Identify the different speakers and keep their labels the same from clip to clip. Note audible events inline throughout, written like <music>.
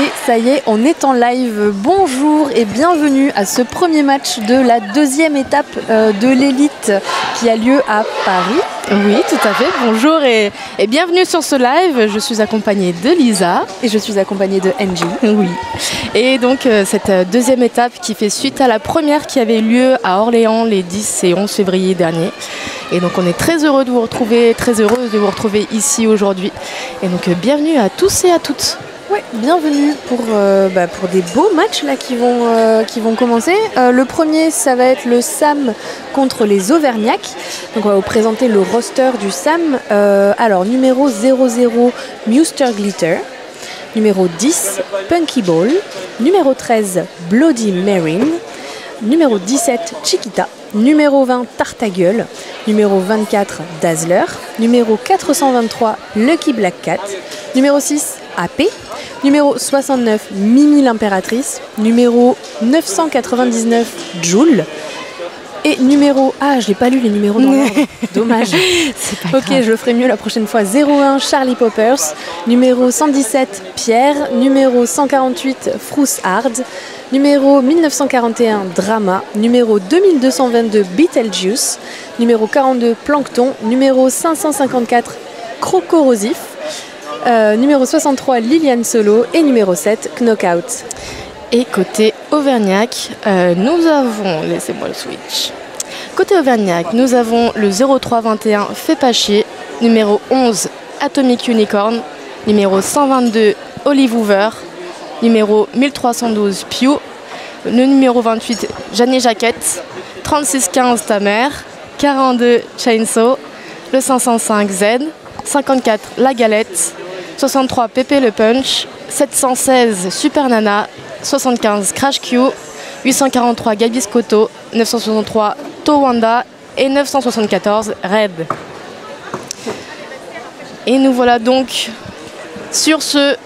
Speaker 1: Et ça y est, on est en live. Bonjour et bienvenue à ce premier match de la deuxième étape euh, de l'élite qui a lieu à Paris.
Speaker 2: Oui, tout à fait. Bonjour et, et bienvenue sur ce live. Je suis accompagnée de Lisa.
Speaker 1: Et je suis accompagnée de Angie.
Speaker 2: Oui. Et donc euh, cette euh, deuxième étape qui fait suite à la première qui avait lieu à Orléans les 10 et 11 février dernier. Et donc on est très heureux de vous retrouver, très heureuse de vous retrouver ici aujourd'hui. Et donc bienvenue à tous et à toutes.
Speaker 1: Bienvenue pour, euh, bah, pour des beaux matchs là qui vont, euh, commencer. Euh, le premier, ça va être le SAM contre les Auvergnats. Donc on va vous présenter le roster du SAM. Alors numéro 00, Muster Glitter. Numéro 10, Punky Ball. Numéro 13, Bloody Marine. Numéro 17, Chiquita. Numéro 20, Tartagueule. Numéro 24, Dazzler. Numéro 423, Lucky Black Cat. Numéro 6, AP. Numéro 69, Mimi l'impératrice. Numéro 999, Joule. Et numéro... Ah, je n'ai pas lu les numéros dans l'ordre. <laughs> Dommage.
Speaker 2: Pas
Speaker 1: Ok,
Speaker 2: grave.
Speaker 1: je le ferai mieux la prochaine fois. 01 Charlie Poppers, numéro 117 Pierre, numéro 148 Frousse Hard, numéro 1941 Drama, numéro 2222 Beetlejuice, numéro 42 Plankton, numéro 554 Crocorosif, euh, numéro 63 Liliane Solo. Et numéro 7 Knockout.
Speaker 2: Et côté Auvergnac, euh, nous avons, laissez-moi le switch. Côté Auvergnac, nous avons le 0321 Fais pas numéro 11 Atomic Unicorn, numéro 122 Olive Hoover, numéro 1312 Pew, le numéro 28 Jeannie Jaquette, 3615 Ta mère, 42 Chainsaw, le 505 Z, 54 La Galette, 63 Pépé le Punch, 716 Super Nana, 75 Crash Q, 843 Gabi Scotto, 963 Towanda et 974 Red. Et nous voilà donc sur ce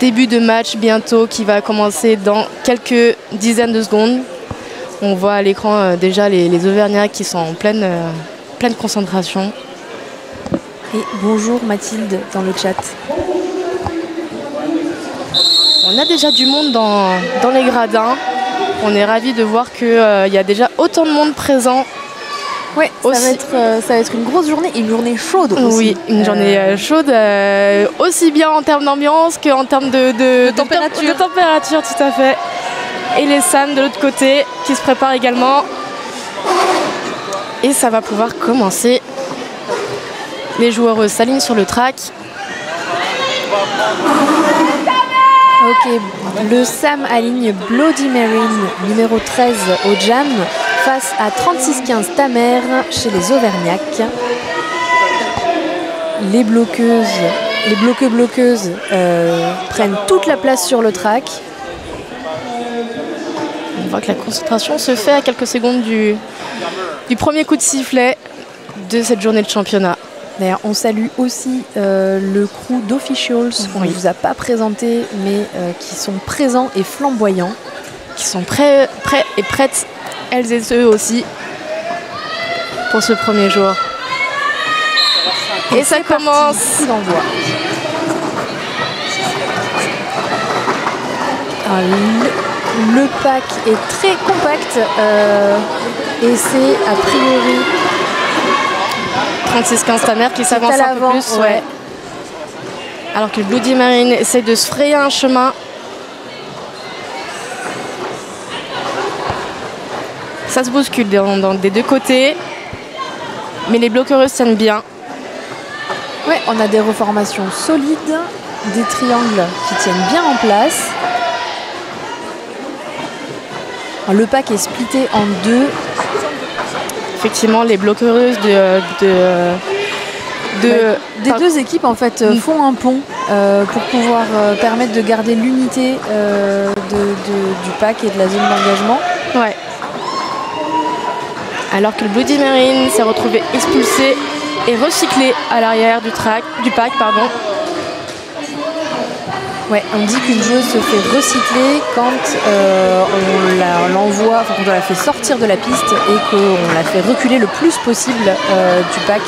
Speaker 2: début de match bientôt qui va commencer dans quelques dizaines de secondes. On voit à l'écran euh, déjà les, les Auvergnats qui sont en pleine, euh, pleine concentration.
Speaker 1: Et bonjour Mathilde dans le chat.
Speaker 2: On a déjà du monde dans, dans les gradins. On est ravis de voir qu'il y a déjà autant de monde présent.
Speaker 1: Ouais, ça va, être, euh, ça va être une grosse journée une journée chaude aussi.
Speaker 2: Oui, une journée
Speaker 1: Euh,
Speaker 2: euh, chaude, euh, aussi bien en termes d'ambiance qu'en termes de, de- de
Speaker 1: température.
Speaker 2: temp- de température, tout à fait. Et les SAM de l'autre côté qui se préparent également. Et ça va pouvoir commencer. Les joueurs s'alignent sur le track.
Speaker 1: Ok, le Sam aligne Bloody Marine, numéro 13 au Jam, face à 36-15 Tamer chez les Auvergnats. Les bloqueuses, les bloqueux-bloqueuses euh, prennent toute la place sur le track.
Speaker 2: On voit que la concentration se fait à quelques secondes du, du premier coup de sifflet de cette journée de championnat.
Speaker 1: D'ailleurs, on salue aussi euh, le crew d'officials qu'on ne vous a pas présenté, mais euh, qui sont présents et flamboyants.
Speaker 2: qui sont prêts, prêts et prêtes, elles et eux aussi, pour ce premier jour. Et ça commence.
Speaker 1: d'envoi. Alors, le, le pack est très compact euh, et c'est a priori
Speaker 2: 36-15 ta mère qui s'avance un peu plus.
Speaker 1: ouais.
Speaker 2: ouais. Alors que Bloody Marine essaie de se frayer un chemin. Ça se bouscule dans- dans- des deux côtés. Mais les bloqueurs tiennent bien.
Speaker 1: Ouais, on a des reformations solides, des triangles qui tiennent bien en place. Alors, le pack est splitté en deux.
Speaker 2: Effectivement, les bloqueuses de, de, de-
Speaker 1: Ouais, des
Speaker 2: par-
Speaker 1: deux équipes en fait euh,
Speaker 2: Mm.
Speaker 1: font un pont euh, pour pouvoir euh, permettre de garder l'unité de- de- du pack et de la zone d'engagement.
Speaker 2: Ouais. Alors que le Bloody Marine s'est retrouvé expulsé et recyclé à l'arrière du, track, du pack.
Speaker 1: On dit qu'une joueuse se fait recycler quand euh, on l'envoie, enfin la fait sortir de la piste et qu'on la fait reculer le plus possible euh, du pack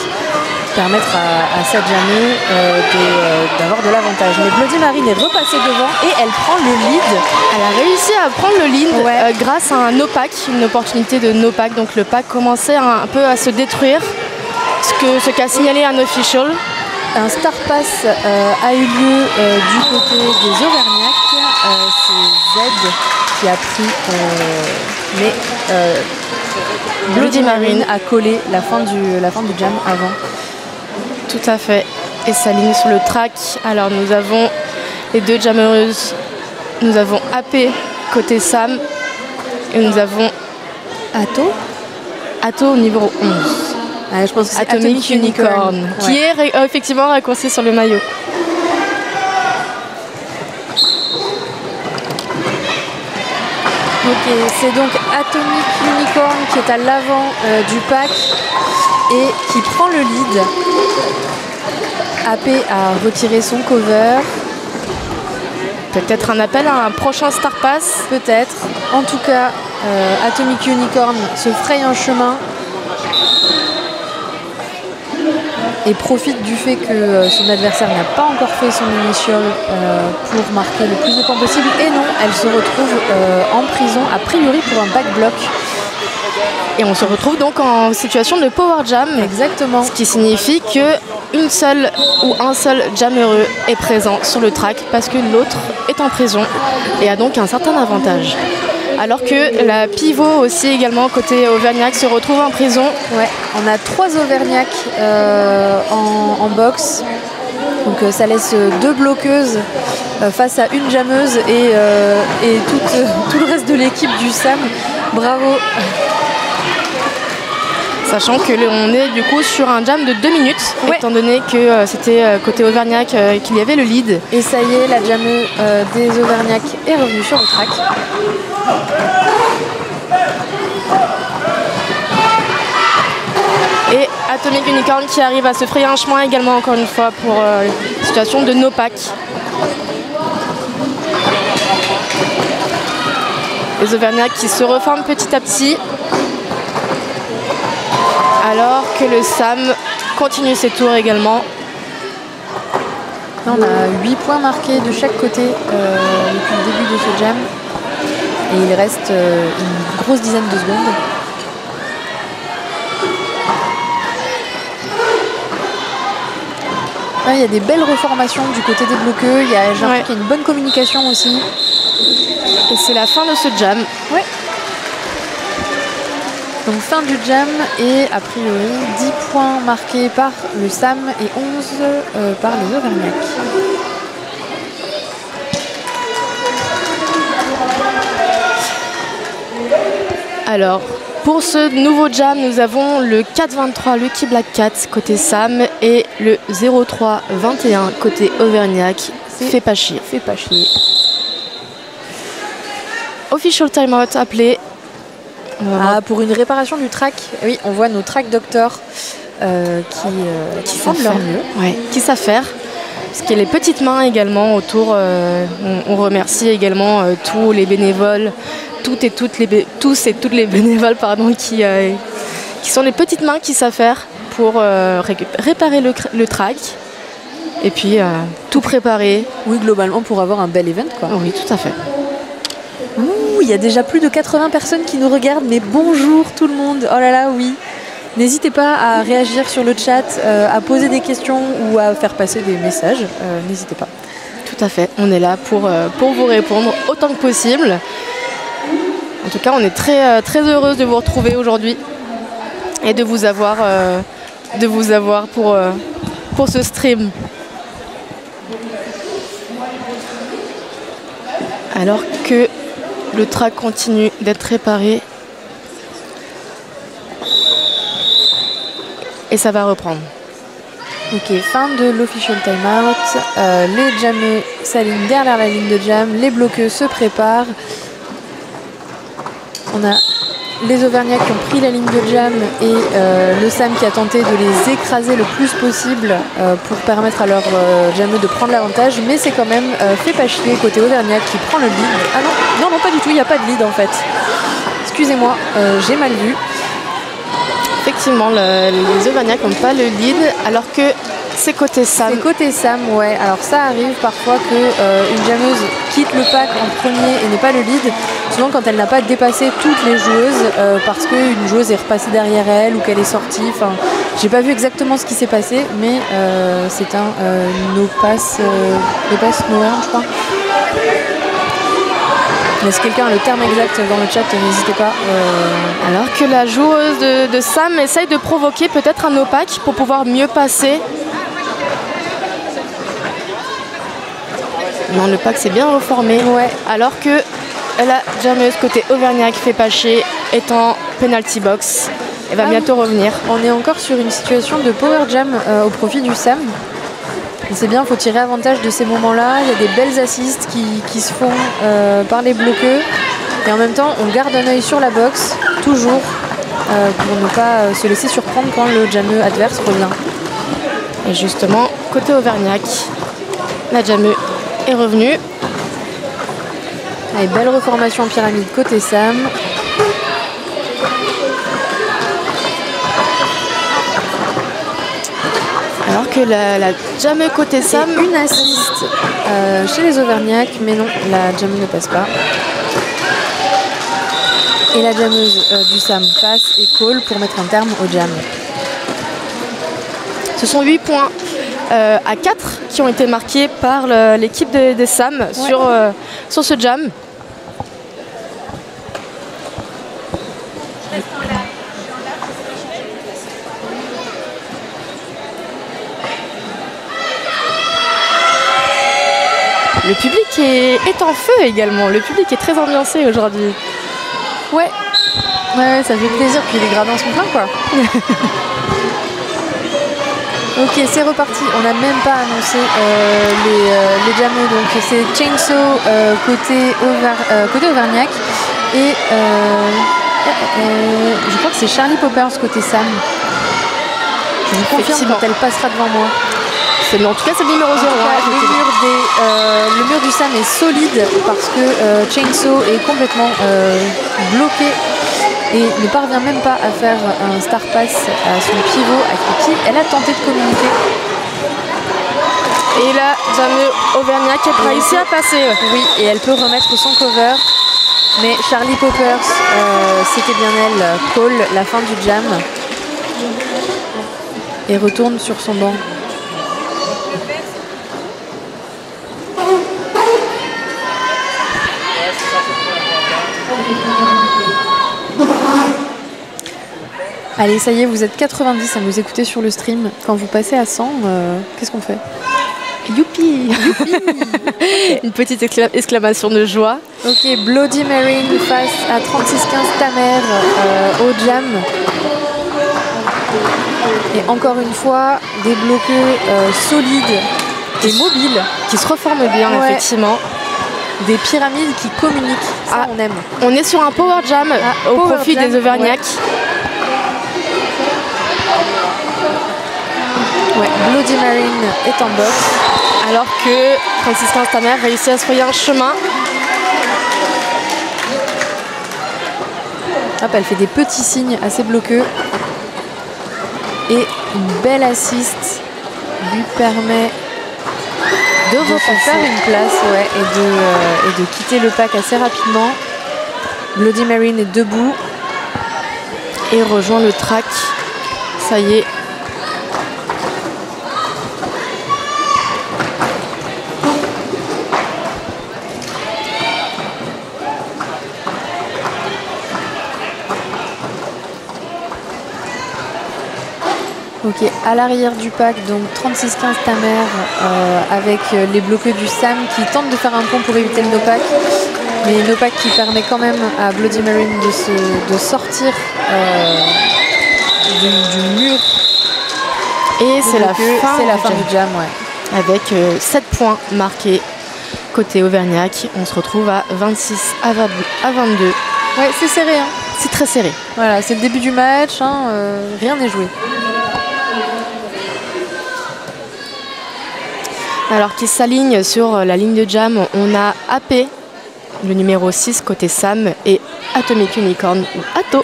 Speaker 1: permettre à, à sa jammeuse, euh, de- euh, d'avoir de l'avantage. Mais Bloody Marine est repassée devant et elle prend le lead.
Speaker 2: Elle a réussi à prendre le lead
Speaker 1: Ouais.
Speaker 2: euh, grâce à un no pack, une opportunité de no pack. Donc le pack commençait un, un peu à se détruire, ce que ce qu'a signalé un official.
Speaker 1: Un Star Pass euh, a eu lieu euh, du côté des Auvergnats. Euh, C'est Z qui a pris, mais Bloody Marine a collé la fin du, la fin du jam avant.
Speaker 2: Tout à fait. Et s'aligne sur le track. Alors nous avons les deux jammereuses. Nous avons AP côté Sam. Et nous avons
Speaker 1: Atto
Speaker 2: Atto au numéro 11.
Speaker 1: Ouais, Je pense que
Speaker 2: Atomic, Unicorn. Qui
Speaker 1: Ouais.
Speaker 2: est euh, effectivement raccourci sur le maillot.
Speaker 1: Ok, c'est donc Atomic Unicorn qui est à l'avant euh, du pack et qui prend le lead. AP a retiré son cover,
Speaker 2: Peut-être un appel à un prochain Star Pass.
Speaker 1: peut-être. En tout cas, euh, Atomic Unicorn se fraye un chemin et profite du fait que euh, son adversaire n'a pas encore fait son initial euh, pour marquer le plus de points possible. Et non, elle se retrouve euh, en prison, a priori pour un back block.
Speaker 2: Et on se retrouve donc en situation de power jam.
Speaker 1: Exactement.
Speaker 2: Ce qui signifie que une seule ou un seul jammereux est présent sur le track parce que l'autre est en prison et a donc un certain avantage. Alors que la pivot aussi également côté Auvergnat se retrouve en prison.
Speaker 1: Ouais, on a trois Auvergnats euh, en, en boxe. Donc euh, ça laisse deux bloqueuses euh, face à une jammeuse et, euh, et tout, <laughs> tout le reste de l'équipe du SAM. Bravo.
Speaker 2: Sachant que l'on est du coup sur un jam de deux minutes,
Speaker 1: Ouais.
Speaker 2: étant donné que c'était côté Auvergnat euh, qu'il y avait le lead.
Speaker 1: Et ça y est, la jammeuse euh, des Auvergnats est revenue sur le track.
Speaker 2: Et Atomic Unicorn qui arrive à se frayer un chemin également encore une fois pour euh, une situation de no pack. Les Auvergnats qui se reforment petit à petit. Alors que le Sam continue ses tours également.
Speaker 1: Là, on a 8 points marqués de chaque côté euh, depuis le début de ce jam. Et il reste euh, une grosse dizaine de secondes. Ouais, Il y a des belles reformations du côté des bloqueux. Il y a,
Speaker 2: Ouais.
Speaker 1: y a une bonne communication aussi.
Speaker 2: Et c'est la fin de ce jam.
Speaker 1: Ouais. Donc fin du jam et a priori 10 points marqués par le SAM et 11 euh, par les Auvergnats.
Speaker 2: Alors, pour ce nouveau jam, nous avons le 4-23 Lucky Black Cat côté Sam et le 03-21 côté Auvergnat. Fait pas chier.
Speaker 1: Fais pas chier.
Speaker 2: Official timeout appelé.
Speaker 1: Ah, pour une réparation du track, oui, on voit nos track doctors euh, qui, euh, qui font de leur
Speaker 2: savent
Speaker 1: mieux.
Speaker 2: faire. Ouais, qui savent faire. Parce qu'il y a les petites mains également autour. euh, on, on remercie également euh, tous les bénévoles, toutes et toutes les tous et toutes les bénévoles pardon, qui, euh, qui sont les petites mains qui savent faire pour réparer le, le track. Et puis tout préparer.
Speaker 1: Oui, globalement, pour avoir un bel event, quoi.
Speaker 2: Oui, tout à fait.
Speaker 1: Ouh, il y a déjà plus de 80 personnes qui nous regardent, mais bonjour tout le monde. Oh là là, oui. N'hésitez pas à réagir sur le chat, euh, à poser des questions ou à faire passer des messages. Euh, N'hésitez pas.
Speaker 2: Tout à fait. On est là pour, euh, pour vous répondre autant que possible. En tout cas, on est très, très heureuse de vous retrouver aujourd'hui et de vous avoir, pour, pour ce stream. Alors que le track continue d'être réparé. Et ça va reprendre.
Speaker 1: Ok, fin de l'official timeout. Euh, les jammeux s'alignent derrière la ligne de jam. Les bloqueux se préparent. On a les Auvergnats qui ont pris la ligne de jam et euh, le Sam qui a tenté de les écraser le plus possible euh, pour permettre à leurs euh, jammeux de prendre l'avantage. Mais c'est quand même fait pas chier côté Auvergnat qui prend le lead. Ah non, non, non, pas du tout, il n'y a pas de lead en fait. Excusez-moi, j'ai mal vu.
Speaker 2: Effectivement, le- les Auvergnats n'ont pas le lead, alors que c'est côté Sam.
Speaker 1: C'est côté Sam, ouais. Alors ça arrive parfois que euh, une jammeuse quitte le pack en premier et n'est pas le lead. Souvent quand elle n'a pas dépassé toutes les joueuses euh, parce qu'une joueuse est repassée derrière elle ou qu'elle est sortie. Enfin, j'ai pas vu exactement ce qui s'est passé, mais euh, c'est un euh, no pass, no pass je crois. Mais si quelqu'un a le terme exact dans le chat, n'hésitez pas. Euh,
Speaker 2: Alors que la joueuse de, de Sam essaye de provoquer peut-être un opaque pour pouvoir mieux passer. Non, le pack s'est bien reformé.
Speaker 1: Ouais.
Speaker 2: Alors que la jammeuse côté Auvergnat fait Paché est en penalty box. Elle va
Speaker 1: Ah
Speaker 2: bientôt revenir.
Speaker 1: On est encore sur une situation de power jam euh, au profit du SAM. C'est bien, il faut tirer avantage de ces moments-là. Il y a des belles assists qui, qui se font euh, par les bloqueux. Et en même temps, on garde un œil sur la box, toujours, euh, pour ne pas euh, se laisser surprendre quand le jameux adverse revient.
Speaker 2: Et justement, côté Auvergnat, la jameuse est revenue.
Speaker 1: Allez, belle reformation en pyramide côté Sam.
Speaker 2: Alors que la, la côté Sam,
Speaker 1: une assist euh, chez les Auvergnats, mais non, la jammeuse ne passe pas. Et la jammeuse euh, du Sam passe et call pour mettre un terme au jam.
Speaker 2: ce sont 8 points euh, à 4 qui ont été marqués par l'équipe de- des Sam sur, euh, sur ce jam. Le public est, est en feu également. Le public est très ambiancé aujourd'hui.
Speaker 1: Ouais. Ouais, ouais, ça fait plaisir, puis les gradins sont pleins quoi. <laughs> ok, c'est reparti. On n'a même pas annoncé euh, les, euh, les jammeux. Donc c'est Chainsaw euh, côté, Auver- euh, côté Auvergnat. Et euh, je crois que c'est Charlie Poppers côté Sam. Je vous confirme quand elle passera devant moi.
Speaker 2: C'est- En tout cas, c'est le numéro
Speaker 1: En
Speaker 2: 0.
Speaker 1: tout cas, le, mur des, euh, le mur du Sam est solide parce que euh, Chainsaw est complètement euh, bloqué et ne parvient même pas à faire un star pass à son pivot avec qui elle a tenté de communiquer.
Speaker 2: Et la jameuse Auvergnat qui a réussi à passer.
Speaker 1: Oui, et elle peut remettre son cover. Mais Charlie Poppers, euh, c'était bien elle, call la fin du jam et retourne sur son banc. Allez, ça y est, vous êtes 90 à nous écouter sur le stream. Quand vous passez à 100, euh, qu'est-ce qu'on fait?
Speaker 2: Youpi <laughs> Une petite excla- exclamation de joie.
Speaker 1: Ok, Bloody Marine face à 36-15 Tamer euh, au jam. Et encore une fois, des bloqueux euh, solides et mobiles,
Speaker 2: Qui se reforme bien,
Speaker 1: Ouais.
Speaker 2: effectivement.
Speaker 1: Des pyramides qui communiquent. Ça,
Speaker 2: Ah.
Speaker 1: on aime.
Speaker 2: On est sur un power jam
Speaker 1: Ah,
Speaker 2: au
Speaker 1: power
Speaker 2: profit
Speaker 1: jam,
Speaker 2: des Auvergnats.
Speaker 1: Ouais, Bloody Marine est en box.
Speaker 2: Alors que Franciscain Stamer réussit à se frayer un chemin.
Speaker 1: Hop, elle fait des petits signes assez bloqueux. Et une belle assist lui permet
Speaker 2: De
Speaker 1: de se
Speaker 2: repasser.
Speaker 1: faire une place ouais, et, de, euh, et de quitter le pack assez rapidement. Bloody Marine est debout.
Speaker 2: Et rejoint le track. Ça y est.
Speaker 1: Ok, à l'arrière du pack, donc 36-15 Tamer euh, avec euh, les bloqueux du Sam qui tentent de faire un pont pour éviter le no-pack. Mais no-pack qui permet quand même à Bloody Marine de, se, de sortir euh, du, du mur.
Speaker 2: Et c'est la fin,
Speaker 1: la
Speaker 2: du
Speaker 1: fin
Speaker 2: jam.
Speaker 1: du jam, ouais.
Speaker 2: Avec 7 points marqués côté Auvergnat. On se retrouve à 26 à 20 à 22.
Speaker 1: Ouais, c'est serré. hein.
Speaker 2: C'est très serré.
Speaker 1: Voilà, c'est le début du match, hein, euh, rien n'est joué.
Speaker 2: Alors qu'il s'aligne sur la ligne de jam, on a AP, le numéro 6 côté Sam, et Atomic Unicorn, ou Ato,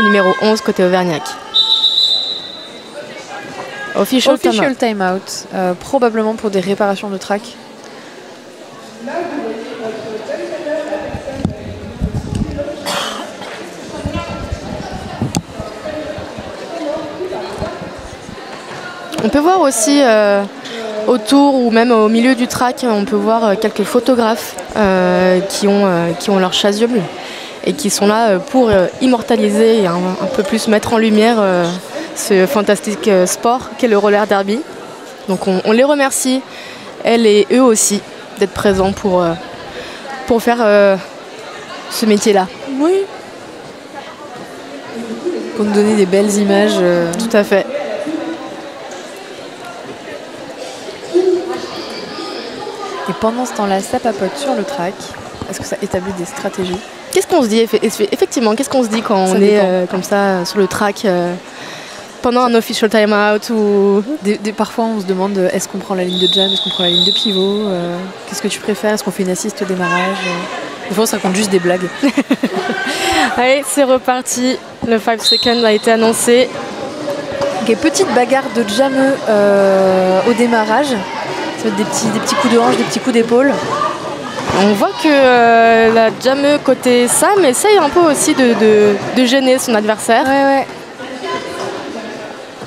Speaker 2: le numéro 11 côté Auvergnat. Official,
Speaker 1: Official timeout, euh, probablement pour des réparations de track.
Speaker 2: On peut voir aussi euh, autour ou même au milieu du track, on peut voir euh, quelques photographes euh, qui, ont, euh, qui ont leur chasuble et qui sont là pour immortaliser et un, un peu plus mettre en lumière ce fantastique sport qu'est le roller derby. Donc on, on les remercie, elles et eux aussi, d'être présents pour, pour faire ce métier-là.
Speaker 1: Oui. Pour nous donner des belles images.
Speaker 2: Tout à fait.
Speaker 1: Pendant ce temps-là, ça papote sur le track. Est-ce que ça établit des stratégies
Speaker 2: Qu'est-ce qu'on se dit effe- effe- Effectivement, qu'est-ce qu'on se dit quand
Speaker 1: Ça
Speaker 2: on est euh, comme ça euh, sur le track euh, pendant un official timeout ou
Speaker 1: Des- des- Parfois, on se demande est-ce qu'on prend la ligne de jam, est-ce qu'on prend la ligne de pivot euh, Qu'est-ce que tu préfères Est-ce qu'on fait une assiste au démarrage Des fois, on se raconte juste des blagues. <laughs>
Speaker 2: Allez, c'est reparti. Le 5 seconds a été annoncé.
Speaker 1: Ok, petite bagarre de jameux euh, au démarrage. Ça va être des petits, des petits coups de hanche, des petits coups d'épaule.
Speaker 2: On voit que euh, la jameux côté Sam essaye un peu aussi de, de- de gêner son adversaire.
Speaker 1: Ouais, ouais.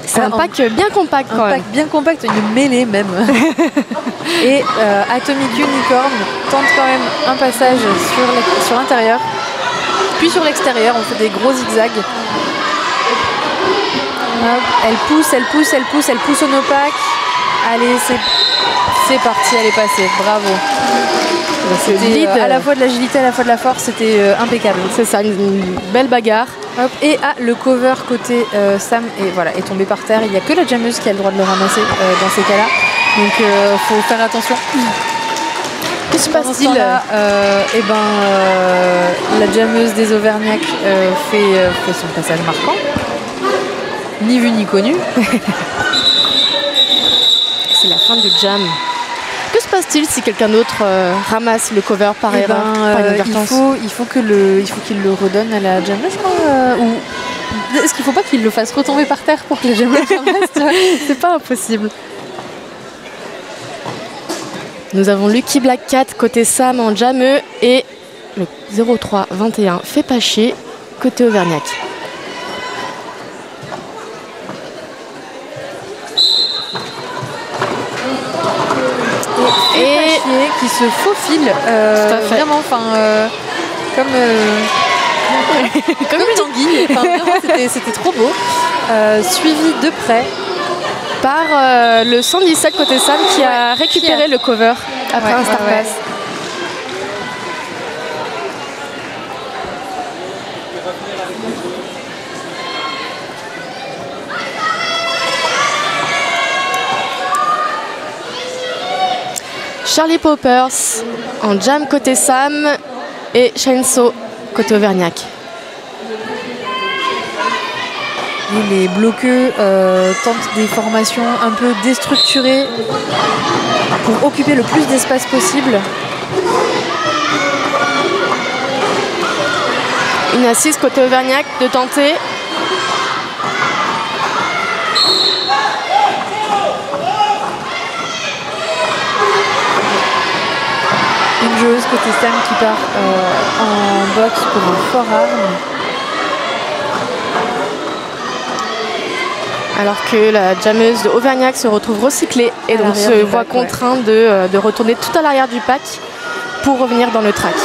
Speaker 2: C'est un
Speaker 1: un-
Speaker 2: pack bien compact
Speaker 1: Un
Speaker 2: quand même.
Speaker 1: pack bien compact, une mêlée même. <laughs> Et euh, Atomic Unicorn tente quand même un passage sur l'intérieur, puis sur l'extérieur. On fait des gros zigzags. Hop, elle pousse, elle pousse, elle pousse, elle pousse au no pack. Allez, c'est c'est parti, elle est passée. Bravo.
Speaker 2: C'est
Speaker 1: C'était euh, à la fois de l'agilité, à la fois de la force, c'était euh, impeccable.
Speaker 2: C'est ça, une, une belle bagarre.
Speaker 1: Hop, Et ah, le cover côté euh, Sam est, voilà, est tombé par terre. Il n'y a que la jammeuse qui a le droit de le ramasser dans ces cas-là. Donc il faut faire attention.
Speaker 2: Que se passe-t-il
Speaker 1: eh ben, la jammeuse des Auvergnats euh, fait, fait son passage marquant. Ni vu ni connu. <laughs>
Speaker 2: C'est la fin du jam. Que se passe-t-il si quelqu'un d'autre euh, ramasse le cover par
Speaker 1: Eh
Speaker 2: erreur,
Speaker 1: ben,
Speaker 2: par
Speaker 1: euh, il faut, il faut que le, il faut qu'il le redonne à la je crois. euh, ou est-ce qu'il faut pas qu'il le fasse retomber par terre pour que la jammeuse <laughs> ramasse
Speaker 2: C'est pas impossible. Nous avons Lucky Black Cat côté Sam en jameux et le 0321 fait pas chier côté Auvergnac.
Speaker 1: et
Speaker 2: Et-
Speaker 1: Pachier qui se faufile euh, vraiment enfin euh, comme euh, <laughs> comme une anguille. C'était- trop beau. Suivi de près
Speaker 2: Par le 117 côté Sam qui a récupéré
Speaker 1: qui
Speaker 2: le cover après
Speaker 1: Ouais,
Speaker 2: un star
Speaker 1: ouais, ouais.
Speaker 2: Charlie Poppers en jam côté Sam et Chainsaw côté Auvergnac.
Speaker 1: Les bloqueux euh, tentent des formations un peu déstructurées pour occuper le plus d'espace possible
Speaker 2: Une assise côté Auvergnac de tenter.
Speaker 1: Côté Sam qui part euh, en boxe pour un fort arme
Speaker 2: Alors que la jammeuse de Auvergnac se retrouve recyclée et
Speaker 1: À
Speaker 2: donc se voit
Speaker 1: ouais.
Speaker 2: contrainte de, euh, de retourner tout à l'arrière du pack pour revenir dans le track.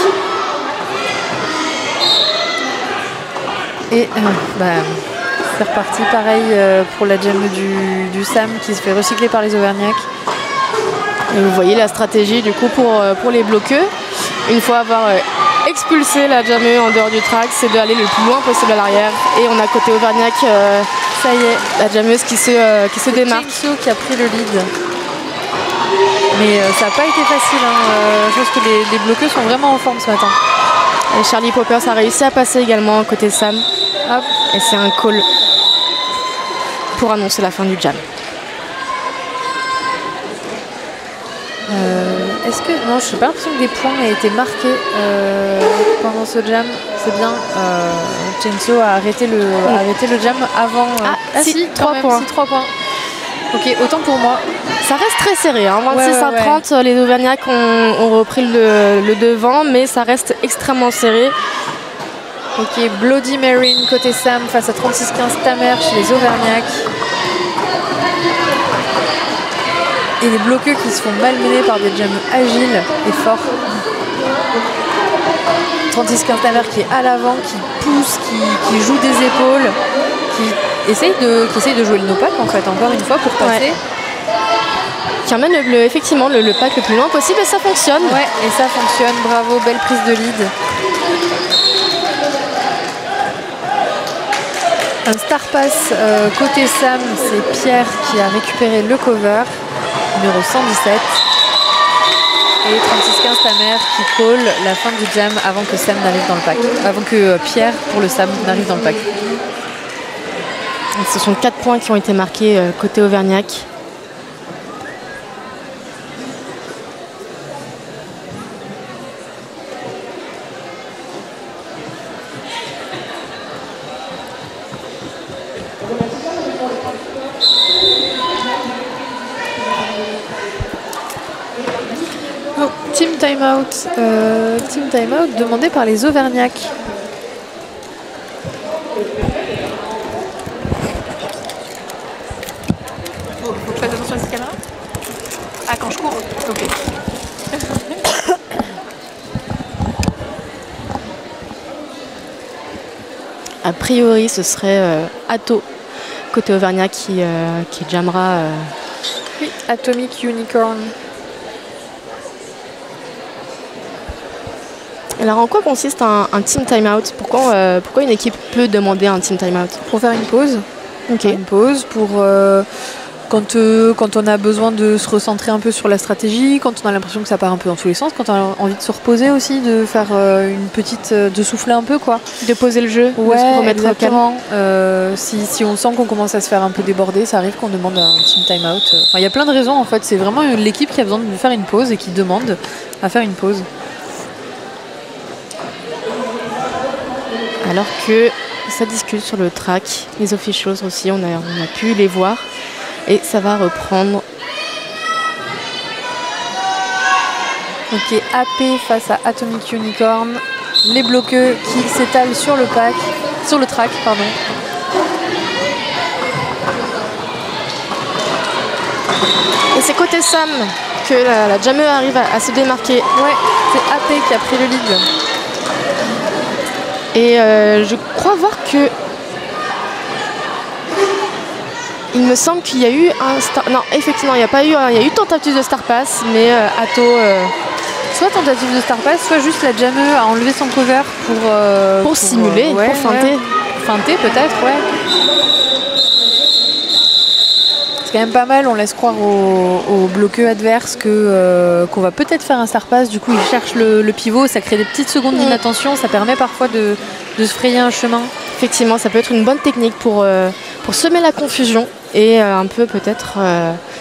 Speaker 1: Et euh, bah, c'est reparti pareil pour la gemme du, du Sam qui se fait recycler par les Auvergnats.
Speaker 2: Et vous voyez la stratégie du coup pour, euh, pour les bloqueux. Une fois avoir euh, expulsé la jammeuse en dehors du track, c'est d'aller le plus loin possible à l'arrière. Et on a côté Auvergnac euh,
Speaker 1: Ça y est,
Speaker 2: la jammeuse qui se, euh, qui se démarque.
Speaker 1: Qui a pris le lead. Mais euh, ça n'a pas été facile. hein. Je pense que les, les bloqueux sont vraiment en forme ce matin.
Speaker 2: Et Charlie Poppers a réussi à passer également côté Sam.
Speaker 1: Hop.
Speaker 2: Et c'est un call pour annoncer la fin du jam.
Speaker 1: Euh, Est-ce que. Non, je n'ai pas l'impression que des points aient été marqués euh, pendant ce jam. C'est bien. Euh, a arrêté le, a arrêté le jam avant. euh,
Speaker 2: Ah, si,
Speaker 1: quand
Speaker 2: trois
Speaker 1: même,
Speaker 2: points.
Speaker 1: si, points. Ok, autant pour moi.
Speaker 2: Ça reste très serré. Hein. 26
Speaker 1: Ouais, ouais,
Speaker 2: à
Speaker 1: ouais.
Speaker 2: 30, les Auvergnats ont, ont repris le, le devant, mais ça reste extrêmement serré.
Speaker 1: Ok, Bloody Marine côté Sam face à 36-15 Tamer chez les Auvergnats. Et les bloqueux qui se font malmener par des jams agiles et forts. 36-15 Tamer qui est à l'avant, qui pousse, qui, qui joue des épaules, qui essaye de, qui essaye de jouer le no-pack en fait, encore une fois pour passer.
Speaker 2: Ouais. Qui emmène le, le- effectivement le, le pack le plus loin possible et ça fonctionne.
Speaker 1: Ouais, et ça fonctionne, bravo, belle prise de lead. Un star pass euh, côté Sam, c'est Pierre qui a récupéré le cover, numéro 117. Et 36-15 Tamer qui call la fin du jam avant que Sam n'arrive dans le pack. Avant que euh, Pierre pour le Sam n'arrive dans le pack.
Speaker 2: Ce sont 4 points qui ont été marqués euh, côté Auvergnac.
Speaker 1: Oh, team timeout. euh, team timeout demandé par les Auvergnats. Faut, faut que je fasse attention à cette caméra Ah, quand je cours Ok. <coughs>
Speaker 2: A priori, ce serait euh, Atto côté Auvergnat qui, euh, qui jammera. euh,
Speaker 1: Oui, Atomic Unicorn.
Speaker 2: Alors en quoi consiste un, un team timeout? Pourquoi, euh, pourquoi une équipe peut demander un team timeout?
Speaker 1: Pour faire une pause. Une pause pour euh, quand, euh, quand on a besoin de se recentrer un peu sur la stratégie, quand on a l'impression que ça part un peu dans tous les sens, quand on a envie de se reposer aussi, de faire une petite. de souffler un peu quoi.
Speaker 2: De poser le jeu, de
Speaker 1: Ouais,
Speaker 2: se remettre calme.
Speaker 1: exactement. Euh, si, si on sent qu'on commence à se faire un peu déborder, ça arrive qu'on demande un team timeout. Enfin, il y a plein de raisons en fait. C'est vraiment l'équipe qui a besoin de faire une pause et qui demande à faire une pause.
Speaker 2: Alors que ça discute sur le track, les officials aussi, on a, on a pu les voir. Et ça va reprendre.
Speaker 1: Ok, AP face à Atomic Unicorn. Les bloqueux qui s'étalent sur le pack, sur le track, pardon.
Speaker 2: Et c'est côté Sam que la, la jammer arrive à, à se démarquer.
Speaker 1: Ouais, c'est AP qui a pris le lead.
Speaker 2: Et euh, je crois voir que. Il me semble qu'il y a eu un star... Non, effectivement, il n'y a pas eu. un- Il y a eu tentative de Star Pass, mais euh, Atto. euh,
Speaker 1: Soit tentative de star pass, soit juste la jammer a enlevé son cover pour euh,
Speaker 2: pour, simuler,
Speaker 1: ouais,
Speaker 2: pour feinter.
Speaker 1: ouais. Feinter peut-être, ouais. C'est quand même pas mal, on laisse croire aux, aux bloqueux adverses que, euh, qu'on va peut-être faire un star pass, du coup ils cherchent le, le pivot, ça crée des petites secondes d'inattention, ça permet parfois de, de se frayer un chemin.
Speaker 2: Effectivement, ça peut être une bonne technique pour, euh, pour semer la confusion et euh, un peu peut-être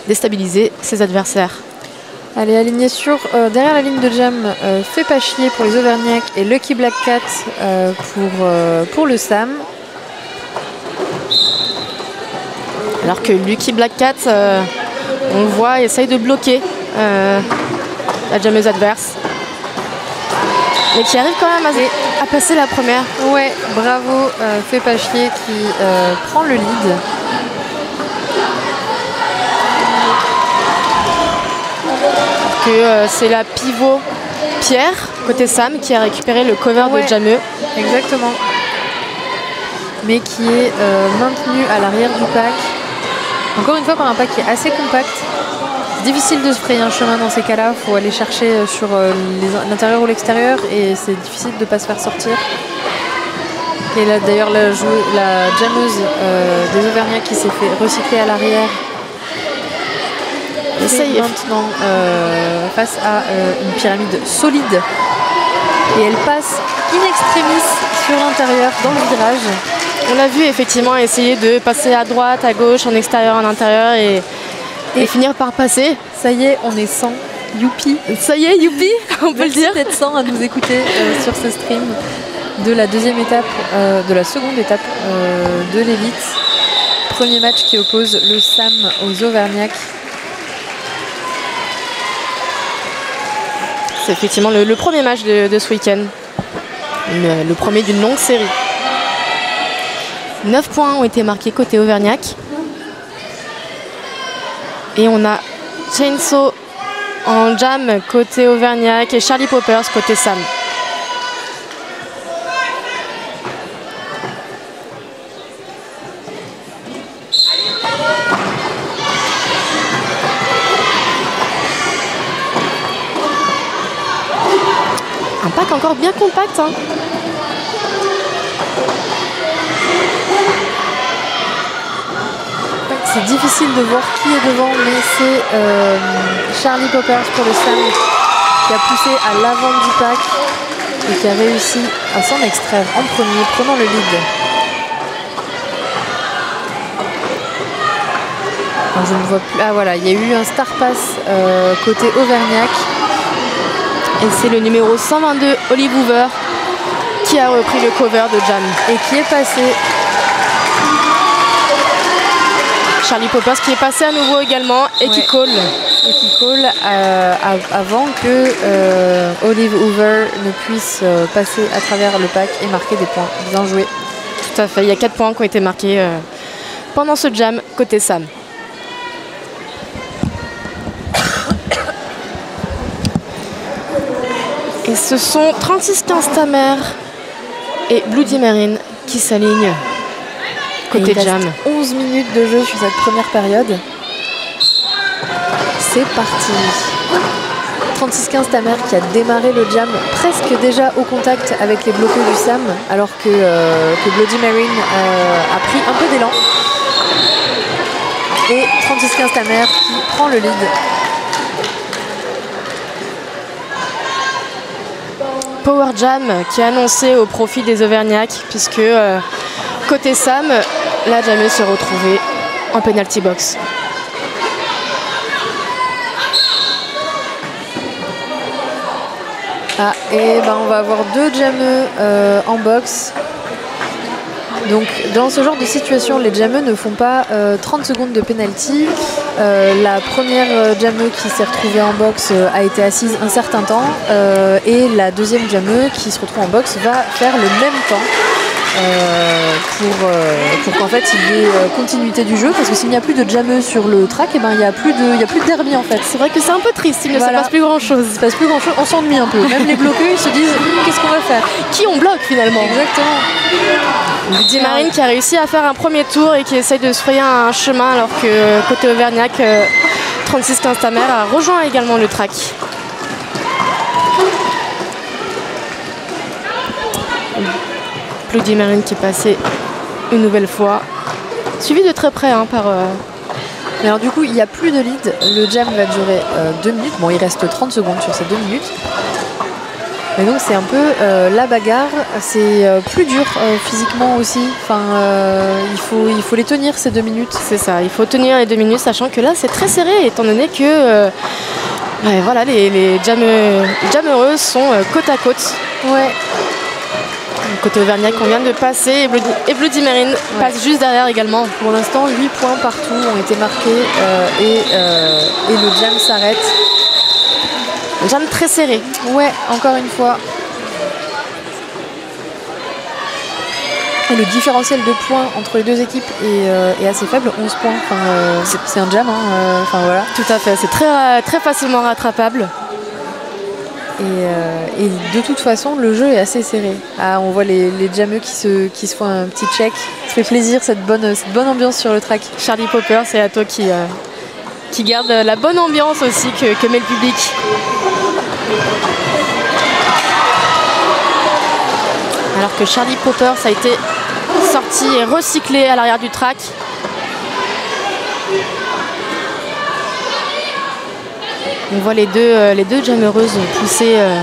Speaker 2: déstabiliser ses adversaires.
Speaker 1: Allez, aligné sur, euh, derrière la ligne de jam, euh, Fais pas chier pour les Auvergnats et Lucky Black Cat euh, pour, pour le Sam.
Speaker 2: Alors que Lucky Black Cat, euh, on le voit, essaye de bloquer euh, la jammeuse adverse. Mais qui arrive quand même à, à passer la première.
Speaker 1: Ouais, bravo, euh, pas chier qui euh, prend le lead.
Speaker 2: Que euh, c'est la pivot Pierre, côté Sam, qui a récupéré le cover
Speaker 1: Ouais.
Speaker 2: de Jameux.
Speaker 1: Exactement. Mais qui est euh, maintenu à l'arrière du pack. Encore une fois, par un pack qui est assez compact. C'est difficile de se frayer un chemin dans ces cas-là. Il faut aller chercher euh, sur euh, l'intérieur ou l'extérieur et c'est difficile de ne pas se faire sortir. Et là, d'ailleurs, la, la jammeuse euh, des Auvergnats qui s'est fait recycler à l'arrière.
Speaker 2: Essaye.
Speaker 1: Maintenant euh, face à euh, une pyramide solide. Et elle passe in extremis sur l'intérieur dans le virage.
Speaker 2: On l'a vu effectivement essayer de passer à droite, à gauche, en extérieur, en intérieur et, et
Speaker 1: Et-
Speaker 2: finir par passer.
Speaker 1: Ça y est, on est 100. Youpi
Speaker 2: Ça y est, youpi, <laughs> on peut le dire.
Speaker 1: d'être 100 à nous écouter euh, sur ce stream de la deuxième étape, euh, de la seconde étape euh, de l'élite. premier match qui oppose le SAM aux Auvergnats.
Speaker 2: C'est effectivement le, premier match de, ce week-end. Le, premier d'une longue série. 9 points ont été marqués côté Auvergnat. Et on a Chainsaw en jam côté Auvergnat et Charlie Poppers côté Sam. encore bien compact. Hein.
Speaker 1: C'est difficile de voir qui est devant, mais c'est euh, Charlie Poppers pour le Sam qui a poussé à l'avant du pack et qui a réussi à s'en extraire en premier, prenant le lead. je ne vois plus. Ah voilà, il y a eu un star pass euh, côté Auvergnat
Speaker 2: et c'est le numéro 122, Olive Hoover, qui a repris le cover de Jam.
Speaker 1: Et qui est passé.
Speaker 2: Charlie Poppers qui est passé à nouveau également et qui colle.
Speaker 1: Et qui colle euh, avant que euh, Olive Hoover ne puisse euh, passer à travers le pack et marquer des points. Bien joué.
Speaker 2: Tout à fait. Il y a 4 points qui ont été marqués pendant ce jam côté Sam. Et ce sont 36-15 Tamer et Bloody Marine qui s'alignent côté il jam.
Speaker 1: 11 minutes de jeu sur cette première période. C'est parti. 36-15 Tamer qui a démarré le jam presque déjà au contact avec les bloqués du Sam alors que, euh, Bloody Marine euh, a pris un peu d'élan. Et 36-15 Tamer qui prend le lead
Speaker 2: Power Jam qui est annoncé au profit des Auvergnats puisque euh, côté Sam, la Jamie se retrouvée en penalty box.
Speaker 1: Ah, et ben on va avoir deux jameux euh, en box. Donc dans ce genre de situation, les jameux ne font pas 30 euh, secondes de penalty. Euh, la première jameux qui s'est retrouvée en boxe a été assise un certain temps et la deuxième jameux qui se retrouve en boxe va faire le même temps. Pour, pour qu'en fait il y ait continuité du jeu parce que s'il n'y a plus de jameux sur le track et eh ben il n'y a plus de il a plus de derby en fait.
Speaker 2: C'est vrai que c'est un peu triste il ne se passe plus grand chose
Speaker 1: il se passe plus grand chose on s'ennuie un peu. Même les bloqués ils se disent qu'est-ce qu'on va faire?
Speaker 2: Qui on bloque finalement?
Speaker 1: Exactement.
Speaker 2: Didier Marine qui a réussi à faire un premier tour et qui essaye de se frayer un chemin alors que côté Auvergnat, 36-15 Tamer a rejoint également le track. Bloody Marine qui est passé une nouvelle fois, suivi de très près hein, par. Euh,
Speaker 1: alors du coup, il n'y a plus de lead. Le jam va durer 2 euh, minutes. Bon, il reste 30 secondes sur ces 2 minutes. Et donc c'est un peu euh, la bagarre, c'est euh, plus dur euh, physiquement aussi. Enfin, il, faut, il faut les tenir ces deux minutes.
Speaker 2: C'est ça, il faut tenir les deux minutes, sachant que là c'est très serré, étant donné que voilà, les, les jammereuses sont côte à côte.
Speaker 1: Ouais.
Speaker 2: Côté Auvergnat qu'on vient de passer et Bloody, Marine passe juste derrière également.
Speaker 1: Pour l'instant, 8 points partout ont été marqués et, et le jam s'arrête.
Speaker 2: Jam très serré.
Speaker 1: Ouais, encore une fois. Et le différentiel de points entre les deux équipes est, euh, assez faible, 11 points. Enfin, euh, c'est un jam. Hein, euh, enfin, voilà.
Speaker 2: Tout à fait, c'est très, très facilement rattrapable.
Speaker 1: Et, de toute façon, le jeu est assez serré. Ah, on voit les, les jameux qui se, qui se font un petit check. Ça fait plaisir cette bonne, cette bonne ambiance sur le track.
Speaker 2: Charlie Popper, c'est à toi qui, qui garde la bonne ambiance aussi que, que met le public. Alors que Charlie Popper ça a été sorti et recyclé à l'arrière du track. On voit les deux, euh, les pousser, euh,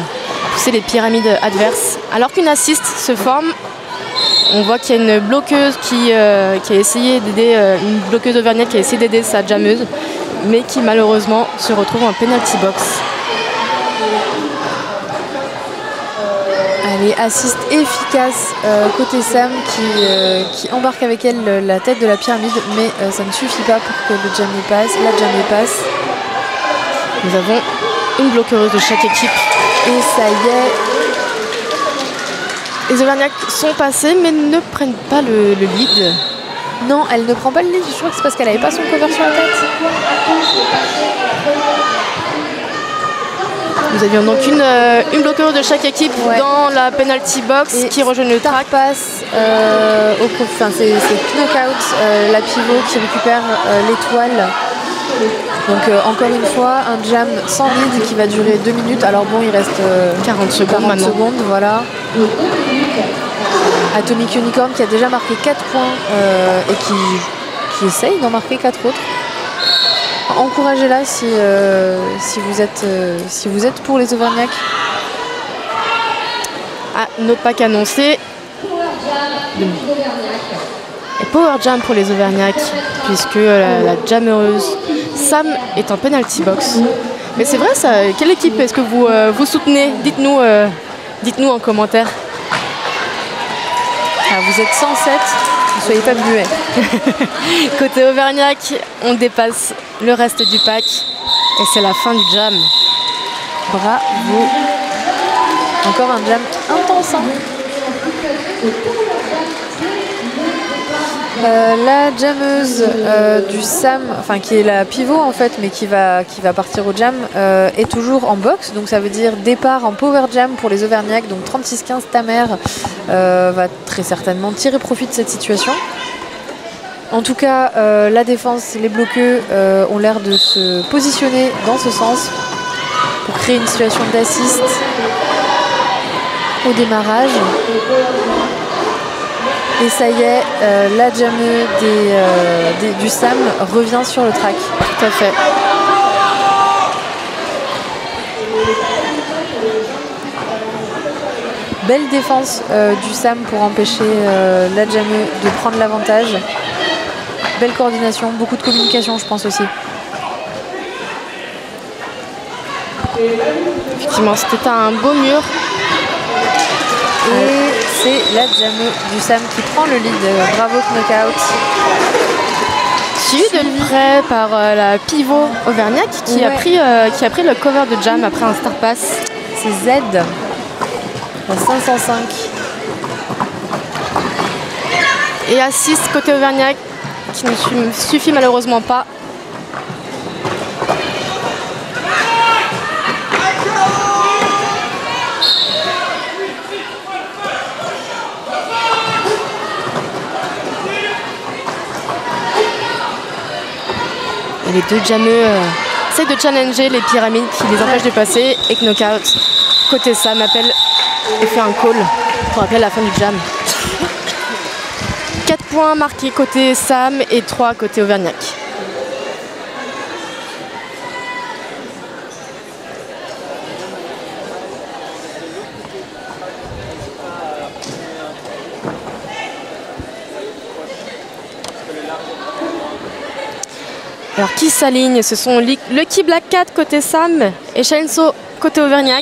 Speaker 2: pousser les pyramides adverses. Alors qu'une assiste se forme, on voit qu'il y a une bloqueuse qui, euh, qui a essayé d'aider, une bloqueuse qui a essayé d'aider sa jammeuse mais qui malheureusement se retrouve en penalty box.
Speaker 1: Et assist efficace côté Sam qui, embarque avec elle le- la tête de la pyramide, mais ça ne suffit pas pour que le jammer passe, la jammer passe.
Speaker 2: Nous avons une bloqueuse de chaque équipe.
Speaker 1: Et ça y est,
Speaker 2: Les Auvergnats sont passés mais ne prennent pas le, le lead.
Speaker 1: non, elle ne prend pas le lead, je crois que c'est parce qu'elle n'avait pas son cover sur la tête.
Speaker 2: Nous avions donc une, euh, une bloqueuse de chaque équipe
Speaker 1: Ouais.
Speaker 2: dans la penalty box
Speaker 1: Et
Speaker 2: qui rejoint le track.
Speaker 1: passe euh, au enfin, c'est c'est knockout, euh, la pivot qui récupère euh, l'étoile. Donc euh, encore une fois, un jam sans lead qui va durer 2 minutes. Alors bon, il reste euh,
Speaker 2: 40 secondes
Speaker 1: 40
Speaker 2: maintenant.
Speaker 1: secondes, voilà. Atomic Unicorn qui a déjà marqué 4 points euh, et qui, qui essaye d'en marquer 4 autres. Encouragez-la si, euh, si, vous êtes, euh, si vous êtes pour les Auvergnats.
Speaker 2: Ah, notre pack annoncé. Et Power Jam pour les Auvergnats, puisque euh, la, la jammeuse Sam est en penalty box. Mais c'est vrai ça, quelle équipe est-ce que vous, euh, vous soutenez? Dites-nous euh, en commentaire.
Speaker 1: Ah, vous êtes 107, ne soyez pas muets. <laughs>
Speaker 2: Côté Auvergnat, on dépasse le reste du pack. Et c'est la fin du jam.
Speaker 1: Bravo. Encore un jam intense. hein. Euh, la jammeuse euh, du Sam, enfin qui est la pivot en fait, mais qui va, qui va partir au jam, euh, est toujours en box. Donc ça veut dire départ en power jam pour les Auvergnats. Donc 36-15, Tamer euh, va très certainement tirer profit de cette situation. En tout cas, la défense, les bloqueux ont l'air de se positionner dans ce sens pour créer une situation d'assist au démarrage. Et ça y est, euh, la jammeuse des, euh, des- du Sam revient sur le track.
Speaker 2: Tout à fait.
Speaker 1: Belle défense euh, du Sam pour empêcher euh, la jammeuse de prendre l'avantage. Belle coordination, beaucoup de communication je pense aussi.
Speaker 2: Effectivement, c'était un beau mur.
Speaker 1: Et c'est la jammeuse du Sam qui prend le lead. Bravo knockout.
Speaker 2: Suivi de près par euh, la pivot Auvergnat qui, a pris, euh, qui a pris le cover de jam après un star pass.
Speaker 1: C'est Z. La 505.
Speaker 2: Et assist côté Auvergnat qui ne su- suffit malheureusement pas. Les deux jameux essayent de challenger les pyramides qui les empêchent de passer et knockout. Côté Sam appelle et fait un call pour appeler la fin du jam. <laughs> 4 points marqués côté Sam et 3 côté Auvergnat. Alors qui s'aligne? Ce sont Lucky Black Cat côté Sam et Chainsaw côté Auvergnat.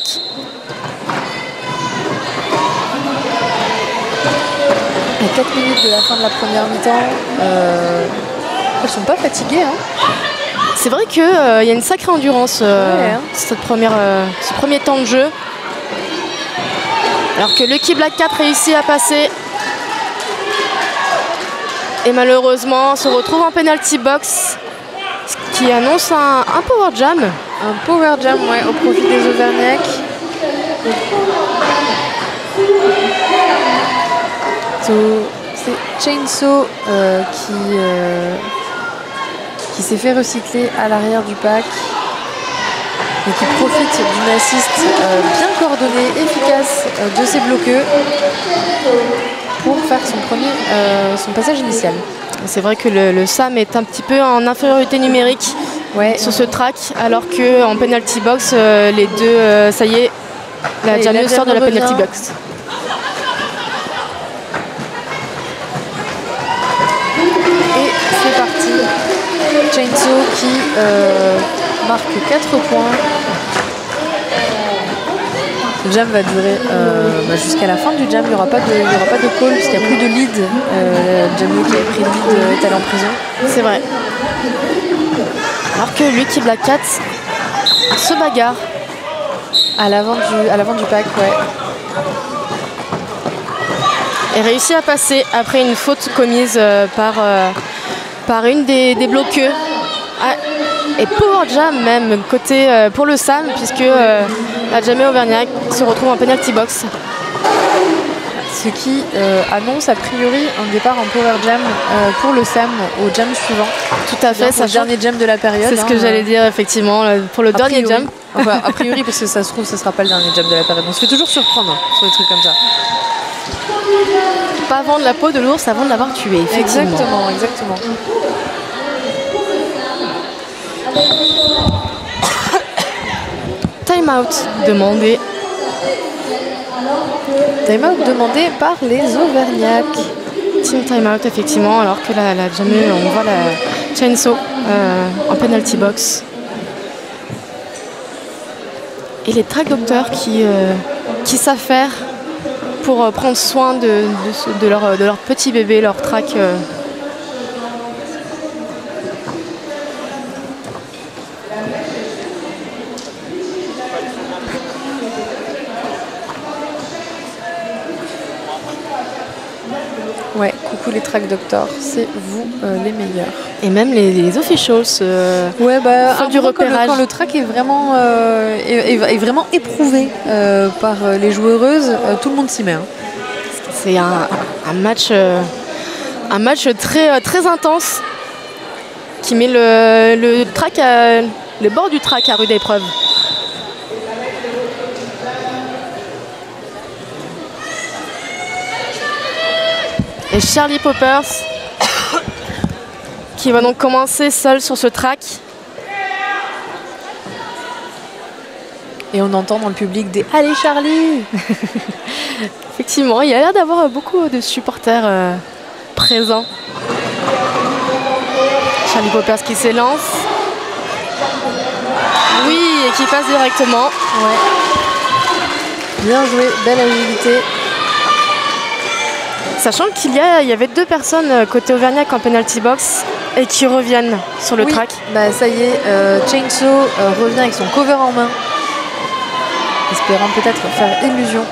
Speaker 1: À 4 minutes de la fin de la première mi-temps, euh, elles sont pas fatiguées. Hein.
Speaker 2: C'est vrai qu'il y a une sacrée endurance euh,
Speaker 1: Ouais, hein.
Speaker 2: cette première, euh, ce premier temps de jeu. Alors que Lucky Black Cat réussit à passer. Et malheureusement se retrouve en penalty box. Qui annonce un, un power jam.
Speaker 1: Un power jam ouais, au profit des Auvergnats. So, c'est Chainsaw euh, qui, euh, qui s'est fait recycler à l'arrière du pack et qui profite d'une assist euh, bien coordonnée, efficace de ses bloqueux pour faire son premier son passage initial.
Speaker 2: C'est vrai que le, le Sam est un petit peu en infériorité numérique
Speaker 1: Ouais,
Speaker 2: sur ce track, alors que en penalty box, euh, les deux, euh, ça y est, la
Speaker 1: la
Speaker 2: sort de la penalty box.
Speaker 1: Et c'est parti. Chainsaw qui euh, marque 4 points. Le jam va durer euh, bah, jusqu'à la fin du jam. Il n'y aura, pas de- il y aura pas de call puisqu'il n'y a plus de lead. Euh, Jamie qui avait pris le lead euh, est allé en prison.
Speaker 2: C'est vrai. Alors que lui qui Black Cat se bagarre.
Speaker 1: À l'avant du, à l'avant du pack, ouais.
Speaker 2: et réussit à passer après une faute commise euh, par, par une des, des bloqueux. Ah, et Power Jam même côté euh, pour le Sam puisque euh, la Jamie Auvergnat se retrouve en penalty box.
Speaker 1: Ce qui euh, annonce a priori un départ en Power Jam euh, pour le Sam au jam suivant.
Speaker 2: Tout à fait,
Speaker 1: C'est le dernier jam de la période.
Speaker 2: C'est ce
Speaker 1: hein,
Speaker 2: que j'allais
Speaker 1: euh,
Speaker 2: dire effectivement pour le
Speaker 1: a
Speaker 2: dernier
Speaker 1: priori.
Speaker 2: jam.
Speaker 1: Enfin, a <laughs> priori, parce que ça se trouve, ce sera pas le dernier jam de la période. On se fait toujours surprendre hein, sur des trucs comme ça.
Speaker 2: Pas vendre la peau de l'ours avant de l'avoir tué. Effectivement.
Speaker 1: Exactement, exactement.
Speaker 2: Time out demandé.
Speaker 1: Time out demandé par les Auvergnats.
Speaker 2: Team time out effectivement alors que la Jamie, on voit la Chainsaw euh, en penalty box. Et les track docteurs qui, euh, qui savent faire pour euh, prendre soin de, de, leur, de leur petit bébé, leur track.
Speaker 1: Les track doctors, c'est vous euh, les meilleurs.
Speaker 2: Et même les, les officials. euh,
Speaker 1: Ouais, bah,
Speaker 2: du
Speaker 1: moment, quand le-
Speaker 2: repérage.
Speaker 1: Quand le, track est vraiment, euh, est, est- est vraiment éprouvé par les joueuses, tout le monde s'y met. hein.
Speaker 2: C'est un, un match, un match très, très intense qui met le, le, track à- le bord du track à rude épreuve. Et Charlie Poppers qui va donc commencer seul sur ce track.
Speaker 1: Et on entend dans le public des Allez Charlie <laughs>
Speaker 2: Effectivement, il y a l'air d'avoir beaucoup de supporters euh, présents. Charlie Poppers qui s'élance. Oui, et qui passe directement.
Speaker 1: Ouais. Bien joué, belle agilité.
Speaker 2: Sachant qu'il y, a- il y avait deux personnes euh, côté Auvergnat en penalty box et qui reviennent sur le
Speaker 1: Oui,
Speaker 2: track.
Speaker 1: Bah ça y est, euh, Chainsaw euh, revient avec son cover en main. Espérant peut-être faire illusion.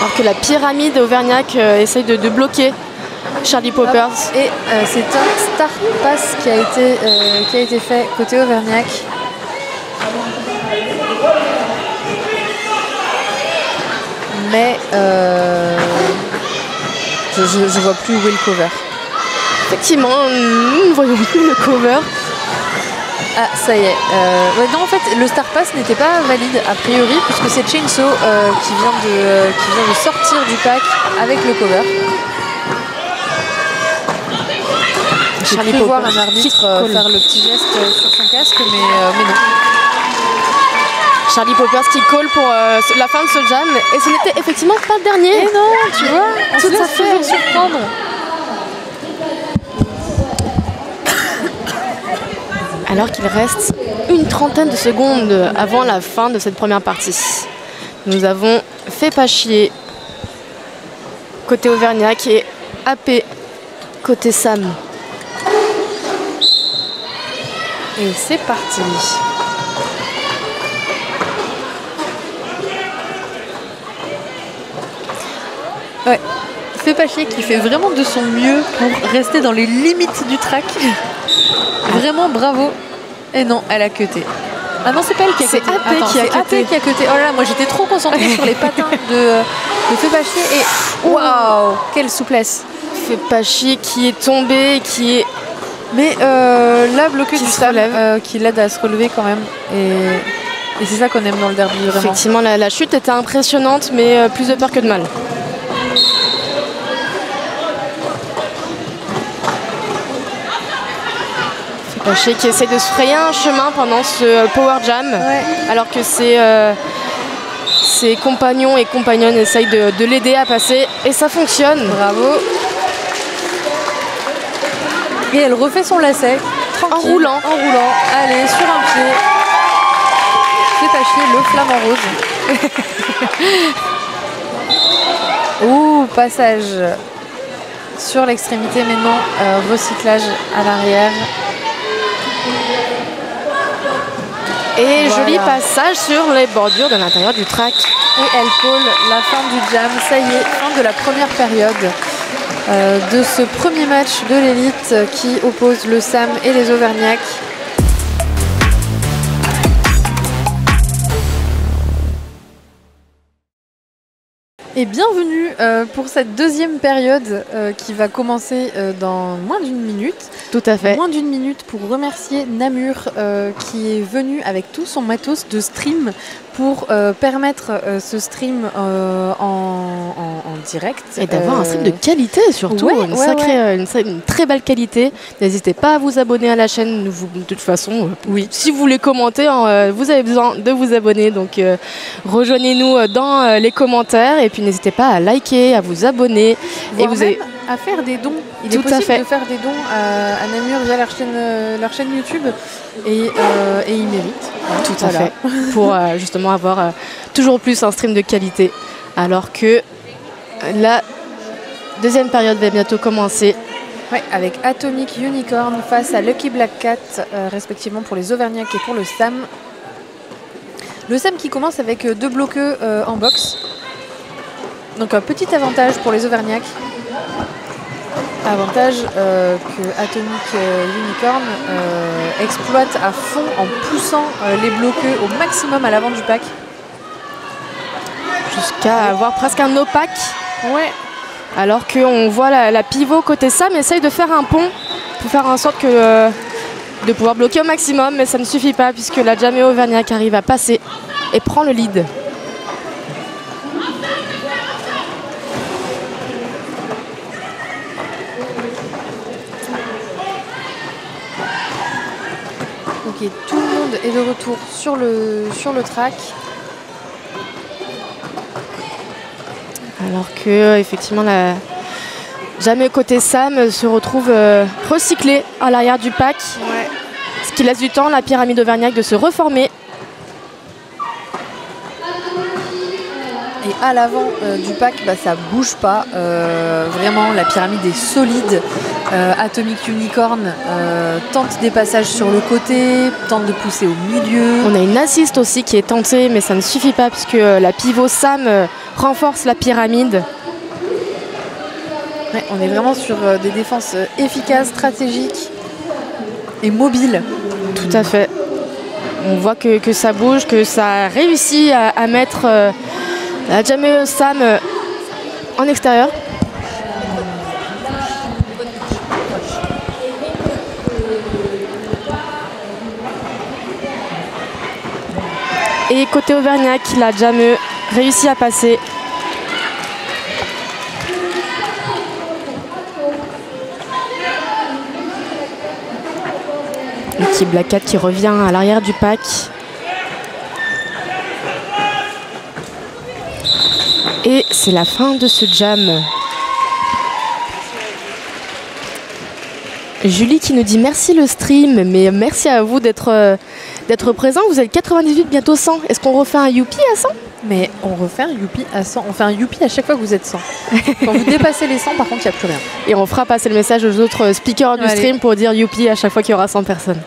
Speaker 2: Alors que la pyramide Auvergnat euh, essaye de, de bloquer Charlie Poppers.
Speaker 1: Et c'est un start pass qui a été, qui a été fait côté Auvergnat. Mais euh, je, je, je vois plus où est le cover.
Speaker 2: Effectivement, nous ne voyons plus le cover.
Speaker 1: Ah, ça y est. Euh, ouais, non, en fait, le Star Pass n'était pas valide a priori, puisque c'est Chainsaw euh, qui, vient de, qui vient de sortir du pack avec le cover. J'ai cru voir un arbitre faire le petit geste sur son casque, mais, mais non.
Speaker 2: Charlie Poppers qui colle pour euh, la fin de ce jam. Et ce n'était effectivement pas le dernier.
Speaker 1: Et non, tu vois, on se
Speaker 2: Tout
Speaker 1: laisse
Speaker 2: fait.
Speaker 1: surprendre.
Speaker 2: Alors qu'il reste une trentaine de secondes avant la fin de cette première partie. Nous avons fait pas chier côté Auvergnat et AP côté Sam.
Speaker 1: Et c'est parti. Ouais. Chier qui fait vraiment de son mieux pour rester dans les limites du track. Vraiment bravo. Et non, elle a cuté. Ah non, c'est pas elle qui a
Speaker 2: C'est. AP qui a
Speaker 1: c'est
Speaker 2: cuté.
Speaker 1: Qui a cuté. Oh là là, moi j'étais trop concentrée sur les patins <laughs> de, de Fais pas chier et waouh, quelle souplesse.
Speaker 2: Chier qui est tombé, qui est
Speaker 1: Mais euh, là, bloqué
Speaker 2: Qui
Speaker 1: du euh, qui l'aide à se relever quand même. Et, et c'est ça qu'on aime dans le derby, vraiment.
Speaker 2: effectivement la, la chute était impressionnante, mais euh, plus de peur que de mal. Pas chier qui essaie de se frayer un chemin pendant ce power jam.
Speaker 1: Ouais.
Speaker 2: alors que ses, euh, ses compagnons et compagnonnes essayent de, de l'aider à passer et ça fonctionne.
Speaker 1: Bravo. Et elle refait son lacet.
Speaker 2: En roulant.
Speaker 1: En roulant. Allez, sur un pied. chier le flamant rose. <laughs> Ouh, passage sur l'extrémité, mais non, euh, recyclage à l'arrière.
Speaker 2: Et
Speaker 1: Voilà.
Speaker 2: joli passage sur les bordures de l'intérieur du track.
Speaker 1: Et elle call la fin du jam. Ça y est, fin de la première période euh, de ce premier match de l'élite qui oppose le SAM et les Auvergnats. Et bienvenue euh, pour cette deuxième période euh, qui va commencer euh, dans moins d'une minute.
Speaker 2: Tout à fait.
Speaker 1: Moins d'une minute pour remercier Namur qui est venu avec tout son matos de stream pour euh, permettre euh, ce stream euh, en, en- en direct.
Speaker 2: Et d'avoir un stream de qualité surtout,
Speaker 1: ouais,
Speaker 2: une,
Speaker 1: ouais,
Speaker 2: sacrée,
Speaker 1: ouais.
Speaker 2: Une, très belle qualité. N'hésitez pas à vous abonner à la chaîne. Vous- de toute façon,
Speaker 1: Oui.
Speaker 2: si vous voulez commenter, hein, vous avez besoin de vous abonner. Donc rejoignez-nous dans les commentaires et puis n'hésitez pas à liker, à vous abonner. et vous
Speaker 1: même
Speaker 2: avez
Speaker 1: à faire des dons. Il
Speaker 2: Tout
Speaker 1: est
Speaker 2: à
Speaker 1: possible
Speaker 2: fait.
Speaker 1: de faire des dons à, à Namur via leur chaîne, euh, leur chaîne YouTube et, euh, et ils méritent.
Speaker 2: tout à fait pour euh, justement avoir euh, toujours plus un stream de qualité. Alors que la deuxième période va bientôt commencer.
Speaker 1: Ouais, avec Atomic Unicorn face à Lucky Black Cat, respectivement pour les Auvergnats et pour le SAM. Le SAM qui commence avec deux bloqueux en boxe. Donc un petit avantage pour les Auvergnats. Avantage euh, que Atomic euh, Unicorn euh, exploite à fond en poussant euh, les bloqueux au maximum à l'avant du pack.
Speaker 2: Jusqu'à avoir presque un opaque.
Speaker 1: Ouais,
Speaker 2: Alors qu'on voit la, la pivot côté Sam essaye de faire un pont pour faire en sorte que de pouvoir bloquer au maximum, mais ça ne suffit pas puisque la Jamé Auvergnat arrive à passer et prend le lead.
Speaker 1: Ok, tout le monde est de retour sur le, sur le track.
Speaker 2: Alors que effectivement la Jamé côté Sam se retrouve euh, recyclé à l'arrière du pack,
Speaker 1: Ouais.
Speaker 2: ce qui laisse du temps à la pyramide Auvergnat de se reformer.
Speaker 1: À l'avant euh, du pack, bah, ça bouge pas. Euh, vraiment, la pyramide est solide. Euh, Atomic Unicorn tente des passages sur le côté, tente de pousser au milieu.
Speaker 2: On a une assist aussi qui est tentée, mais ça ne suffit pas puisque la pivot Sam renforce la pyramide.
Speaker 1: Ouais, on est vraiment sur des défenses efficaces, stratégiques et mobiles.
Speaker 2: Tout à fait. On voit que, que ça bouge, que ça réussit à, à mettre euh, la Jamie Sam euh, en extérieur. Et côté Auvergnat, la Jamie réussit à passer. L'équipe Black Cat qui revient à l'arrière du pack. Et c'est la fin de ce jam. Julie qui nous dit merci le stream, mais merci à vous d'être euh, d'être présent. Vous êtes 98, bientôt 100. Est-ce qu'on refait un youpi à 100
Speaker 1: Mais on refait un youpi à 100. On fait un youpi à chaque fois que vous êtes 100. <laughs> Quand vous dépassez les 100, par contre, il n'y a plus rien.
Speaker 2: Et on fera passer le message aux autres speakers du
Speaker 1: Allez.
Speaker 2: stream pour dire youpi à chaque fois qu'il y aura 100 personnes.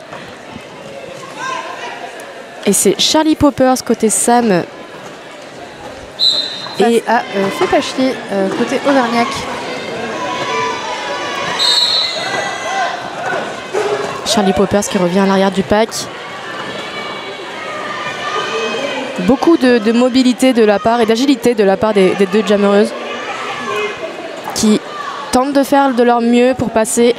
Speaker 2: Et c'est Charlie Poppers côté Sam.
Speaker 1: Face
Speaker 2: Et
Speaker 1: à euh, pas chier, euh, côté Auvergnat.
Speaker 2: Charlie Poppers qui revient à l'arrière du pack. Beaucoup de, de mobilité de la part et d'agilité de la part des, des deux jammereuses qui tentent de faire de leur mieux pour passer.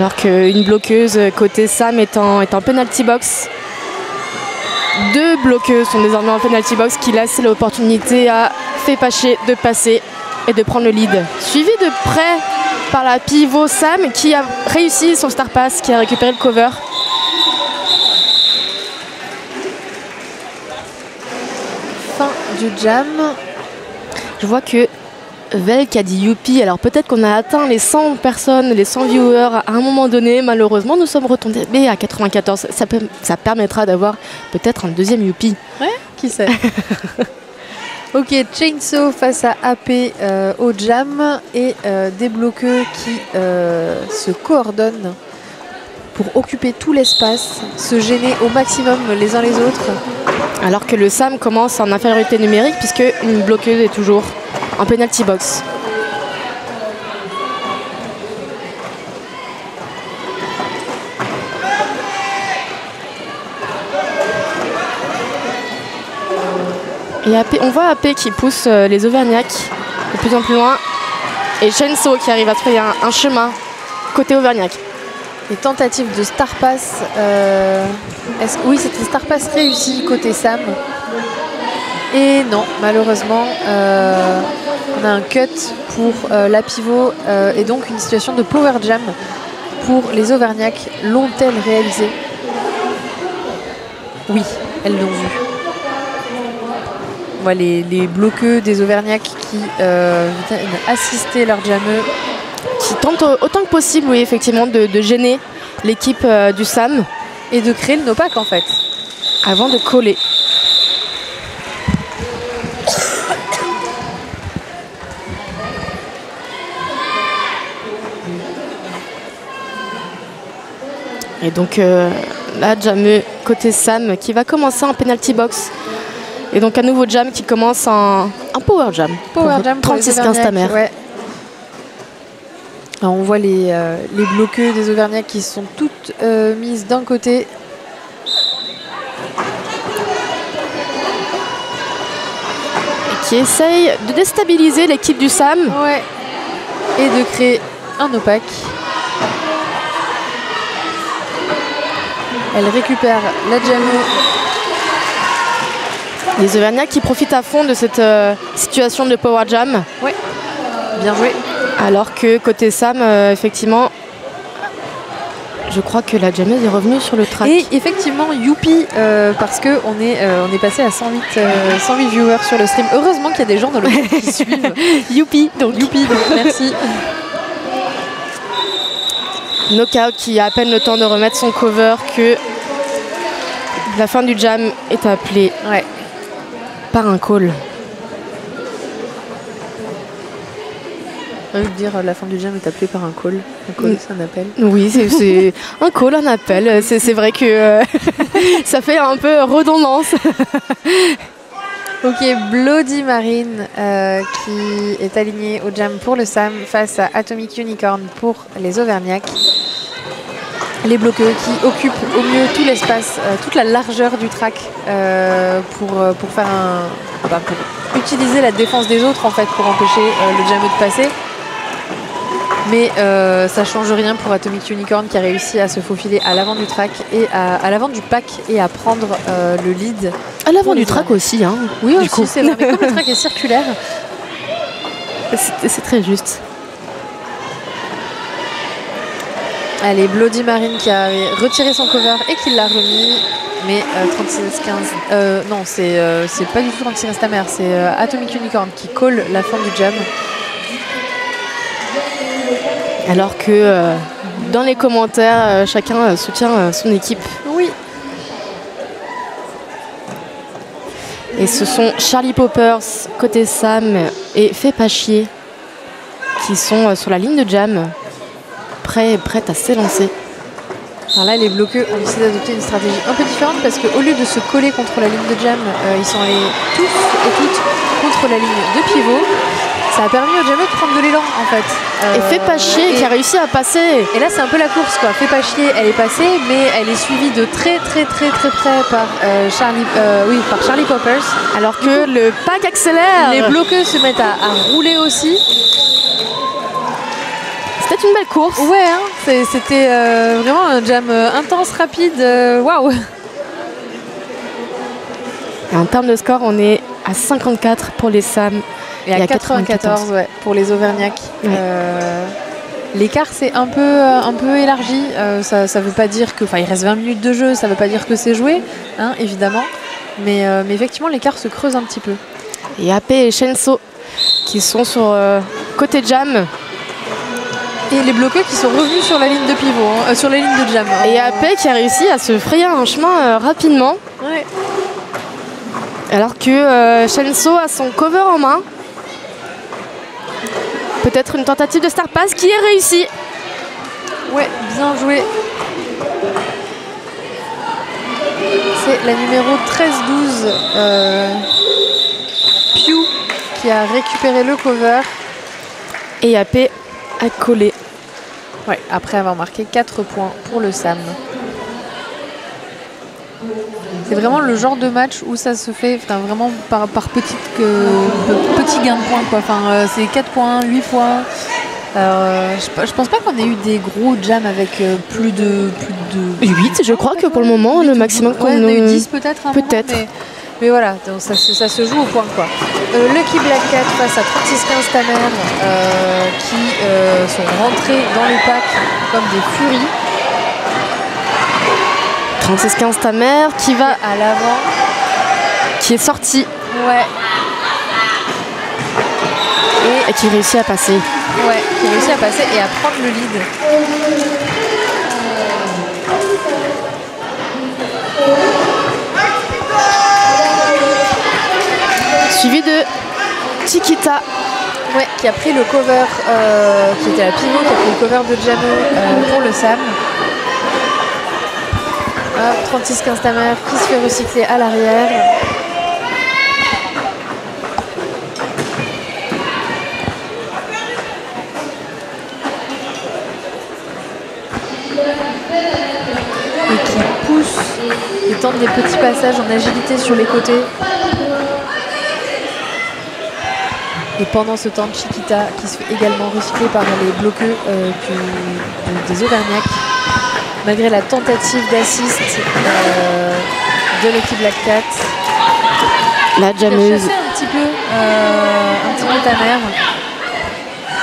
Speaker 2: Alors qu'une bloqueuse côté Sam est en, est en penalty box. Deux bloqueuses sont désormais en penalty box qui laissent l'opportunité à Fépaché de passer et de prendre le lead. Suivi de près par la pivot Sam qui a réussi son star pass, qui a récupéré le cover.
Speaker 1: Fin du jam.
Speaker 2: Je vois que Vel qui a dit youpi. Alors peut-être qu'on a atteint les 100 personnes, les 100 viewers à un moment donné. Malheureusement, nous sommes retombés à 94. Ça, peut- ça permettra d'avoir peut-être un deuxième youpi.
Speaker 1: Qui sait? <laughs> Ok, Chainsaw face à AP euh, au jam et euh, des bloqueux qui euh, se coordonnent pour occuper tout l'espace, se gêner au maximum les uns les autres.
Speaker 2: Alors que le Sam commence en infériorité numérique puisque une bloqueuse est toujours en penalty box. Et on voit AP qui pousse euh, les Auvergnats de plus en plus loin. Et Shenso qui arrive à trouver un, chemin côté Auvergnat.
Speaker 1: Les tentatives de Star Pass, euh, oui c'était Star Pass réussi côté Sam. Et non, malheureusement, euh, on a un cut pour euh, la pivot euh, et donc une situation de power jam pour les Auvergnats. L'ont-elles réalisé? Oui, elles l'ont vu. Voit les, les bloqueux des Auvergnats qui viennent assister leur jameux.
Speaker 2: Qui tente au- autant que possible, oui, effectivement, de, gêner l'équipe du Sam
Speaker 1: et de créer le no-pack en fait.
Speaker 2: avant de coller. Et donc euh, là, Jameux côté Sam qui va commencer en penalty box. Et donc un nouveau jam qui commence en un power jam.
Speaker 1: Power jam pour les
Speaker 2: 36 15
Speaker 1: Auvergnats,
Speaker 2: ta mère.
Speaker 1: ouais. Alors, on voit les, euh, les bloqueux des Auvergnats qui sont toutes euh, mises d'un côté.
Speaker 2: Et qui essaye de déstabiliser l'équipe du Sam.
Speaker 1: Ouais. Et de créer un opaque. Elle récupère la Jamo.
Speaker 2: Les Auvergnats qui profitent à fond de cette euh, situation de power jam.
Speaker 1: Bien joué.
Speaker 2: Alors que côté Sam, euh, effectivement, je crois que la jammeuse est revenue sur le track.
Speaker 1: Et effectivement, youpi, euh, parce que on est, euh, on est passé à 108, euh, 108 viewers sur le stream. Heureusement qu'il y a des gens dans le chat qui <laughs> suivent.
Speaker 2: Youpi donc
Speaker 1: Youpi, donc merci.
Speaker 2: Knockout qui a à peine le temps de remettre son cover que la fin du jam est appelée
Speaker 1: Ouais.
Speaker 2: par un call.
Speaker 1: Envie de dire la fin du jam est appelée par un call. Un call,
Speaker 2: Mm.
Speaker 1: c'est un appel.
Speaker 2: Oui, c'est- <laughs> un call, un appel. C'est c'est vrai que euh, <laughs> ça fait un peu redondance. <laughs>
Speaker 1: Ok, Bloody Marine euh, qui est aligné au jam pour le Sam face à Atomic Unicorn pour les Auvergnats. Les bloqueux qui occupent au mieux tout l'espace, euh, toute la largeur du track euh, pour, pour faire un. bah, pour utiliser la défense des autres en fait pour empêcher le jameux de passer. Mais euh, ça change rien pour Atomic Unicorn qui a réussi à se faufiler à l'avant du track et à, à l'avant du pack et à prendre euh, le lead.
Speaker 2: À l'avant du track aussi. Hein.
Speaker 1: Oui,
Speaker 2: Du
Speaker 1: aussi,
Speaker 2: coup.
Speaker 1: c'est vrai. Mais comme le track <laughs> est circulaire,
Speaker 2: C'est très juste.
Speaker 1: Allez, Bloody Marine qui a retiré son cover et qui l'a remis. Mais euh, 36-15. euh, non, c'est euh, c'est pas du tout 36 ta mère. C'est euh, Atomic Unicorn qui colle la fin du jam.
Speaker 2: Alors que euh, dans les commentaires, euh, chacun euh, soutient euh, son équipe.
Speaker 1: Oui.
Speaker 2: Et ce sont Charlie Poppers côté Sam et Fais pas chier qui sont sur la ligne de jam, prêts prêtes à s'élancer.
Speaker 1: Alors là, les bloqueux ont décidé d'adopter une stratégie un peu différente parce qu'au lieu de se coller contre la ligne de jam, ils sont allés tous et toutes contre la ligne de pivot. Ça a permis au jammer de prendre de l'élan en fait.
Speaker 2: Et
Speaker 1: Euh,
Speaker 2: Fais pas chier
Speaker 1: et-
Speaker 2: qui a réussi à passer.
Speaker 1: Et là, c'est un peu la course, quoi. Fais pas chier, elle est passée, mais elle est suivie de très, très, très, très près par euh, Charlie, euh, oui, par Charlie Poppers.
Speaker 2: Alors que le pack accélère.
Speaker 1: Les bloqueux se mettent à, à rouler aussi.
Speaker 2: C'était une belle course.
Speaker 1: Ouais, hein, c'était vraiment un jam intense, rapide. Waouh.
Speaker 2: En termes de score, on est à 54 pour les Sam.
Speaker 1: Et à
Speaker 2: Et à
Speaker 1: 94,
Speaker 2: 94,
Speaker 1: ouais, pour les Auvergnats.
Speaker 2: Ouais.
Speaker 1: Euh, L'écart s'est un peu, euh, un peu élargi. Euh, ça ne veut pas dire que. Enfin, il reste 20 minutes de jeu, ça ne veut pas dire que c'est joué, hein, évidemment. Mais, euh, mais effectivement, l'écart se creuse un petit peu.
Speaker 2: Et AP et Shenso qui sont sur côté jam.
Speaker 1: Et les bloqueux qui sont revenus sur la ligne de pivot, hein, sur la ligne de jam. hein.
Speaker 2: Et AP qui a réussi à se frayer un chemin rapidement.
Speaker 1: Ouais.
Speaker 2: Alors que Shenso a son cover en main. Peut-être une tentative de star pass qui est réussie.
Speaker 1: Ouais, bien joué. C'est la numéro 13-12, euh, Pew, qui a récupéré le cover.
Speaker 2: Et AP a collé.
Speaker 1: Ouais, après avoir marqué 4 points pour le SAM. C'est vraiment le genre de match où ça se fait enfin, vraiment par, par petite petit gain de points. Quoi. Enfin, euh, c'est 4 points, 8 points. Euh, je, je pense pas qu'on ait eu des gros jams avec euh, plus de plus de
Speaker 2: 8, je crois que pour le moment, le maximum qu'on
Speaker 1: Ouais, on a eu
Speaker 2: nous-
Speaker 1: 10 peut-être.
Speaker 2: peut-être.
Speaker 1: Mais, mais voilà, donc ça, se- ça se joue au point quoi. Lucky Black Cat face à 36-15 Tamer qui sont rentrés dans les packs comme des furies
Speaker 2: 36-15 ta mère qui va,
Speaker 1: à l'avant.
Speaker 2: qui est sorti
Speaker 1: Ouais. Et
Speaker 2: et qui réussit à passer.
Speaker 1: ouais, qui a réussi à passer et à prendre le lead.
Speaker 2: Suivi de Chiquita.
Speaker 1: Ouais, qui a pris le cover, euh, qui était la pivot, qui a pris le cover de Jamo euh, pour le Sam. Hop, 36-15 Tamer qui se fait recycler à l'arrière. Et qui pousse et tente des petits passages en agilité sur les côtés. Et pendant ce temps, Chiquita qui se fait également recycler par les bloqueux euh, des Auvergnats. Malgré la tentative d'assist euh, de l'équipe Black Cat.
Speaker 2: La
Speaker 1: chassé un petit peu, euh, un petit peu ta mère.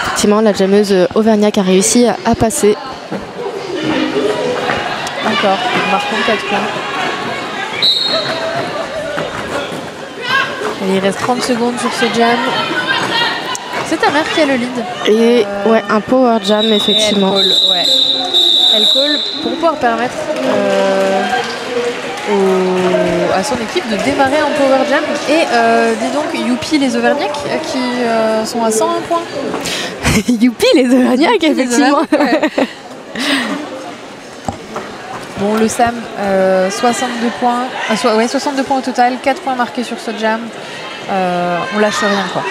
Speaker 2: effectivement, la jammeuse Auvergnat a réussi à, à passer.
Speaker 1: Encore, marquant 4 points. Et il reste 30 secondes sur ce jam. C'est ta mère qui a le lead.
Speaker 2: Et
Speaker 1: Euh,
Speaker 2: ouais, un power jam,
Speaker 1: Et
Speaker 2: effectivement.
Speaker 1: Elle ouais. Elle colle pour pouvoir permettre euh, au- à son équipe de démarrer en power jam. Et euh, dis donc, Youpi les Auvergnats euh, qui euh, sont à 101 points. <laughs>
Speaker 2: Youpi, les Auvergnats,
Speaker 1: Les
Speaker 2: effectivement.
Speaker 1: Ouais. <laughs> Bon, le Sam, euh, 62 points. so- ouais, 62 points au total, 4 points marqués sur ce jam. On lâche rien, quoi.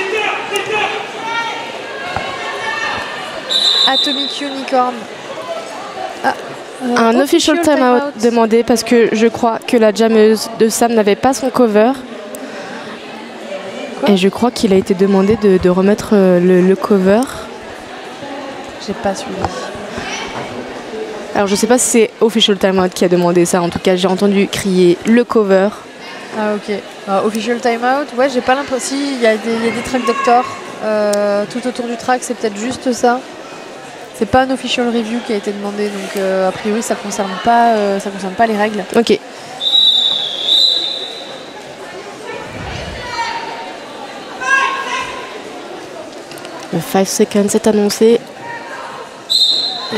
Speaker 1: Atomic Unicorn. Ah, euh,
Speaker 2: Un official timeout demandé parce que je crois que la jammeuse de Sam n'avait pas son cover.
Speaker 1: Quoi
Speaker 2: Et je crois qu'il a été demandé de, de remettre euh, le, le cover.
Speaker 1: J'ai pas suivi.
Speaker 2: Alors je sais pas si c'est official timeout qui a demandé ça. En tout cas, j'ai entendu crier le cover.
Speaker 1: Ah, ok. Ah, official timeout, ouais, j'ai pas l'impression. Si, il y, a des- il y a des tracks doctor euh, tout autour du track, c'est peut-être juste ça. C'est pas un official review qui a été demandé, donc euh, a priori ça concerne pas, euh, ça concerne pas les règles.
Speaker 2: Ok. Le 5 seconds est annoncé.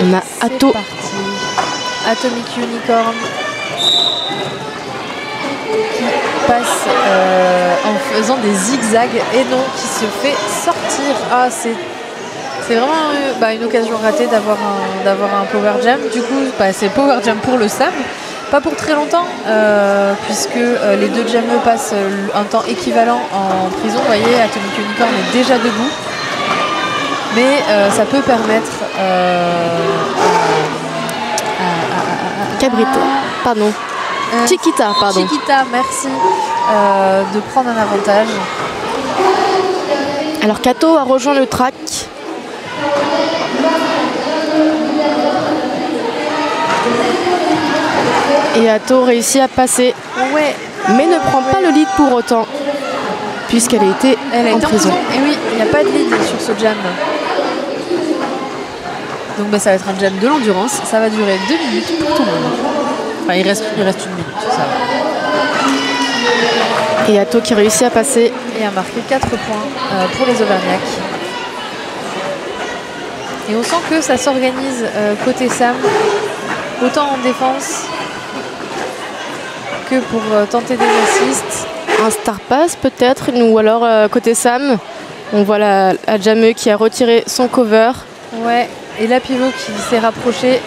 Speaker 2: On a
Speaker 1: parti. Atomic Unicorn qui passe euh, en faisant des zigzags et non qui se fait sortir. Ah c'est c'est vraiment euh, bah, une occasion ratée d'avoir un, d'avoir un power jam. Du coup bah, c'est power jam pour le Sam. Pas pour très longtemps, euh, puisque euh, les deux jammeux passent un temps équivalent en prison. Vous voyez, Atomic Unicorn est déjà debout. Mais euh, ça peut permettre à-
Speaker 2: Cabrito. Pardon. Chiquita, pardon.
Speaker 1: Chiquita, merci de prendre un avantage.
Speaker 2: Alors Kato a rejoint le track. Et Atto réussit à passer,
Speaker 1: Ouais,
Speaker 2: mais ne prend pas le lead pour autant, puisqu'elle a été
Speaker 1: elle
Speaker 2: en
Speaker 1: en
Speaker 2: prison.
Speaker 1: Et oui, il n'y a pas de lead sur ce jam. Donc bah, ça va être un jam de l'endurance. Ça va durer deux minutes pour tout le monde. Enfin, il reste, il reste une minute. Ça va.
Speaker 2: Et Atto qui réussit à passer.
Speaker 1: Et a marqué 4 points euh, pour les Auvergnats. Et on sent que ça s'organise euh, côté Sam, autant en défense que pour euh, tenter des assists.
Speaker 2: Un star pass peut-être, ou alors côté Sam, on voit la, la qui a retiré son cover.
Speaker 1: Ouais, et la pivot qui s'est rapprochée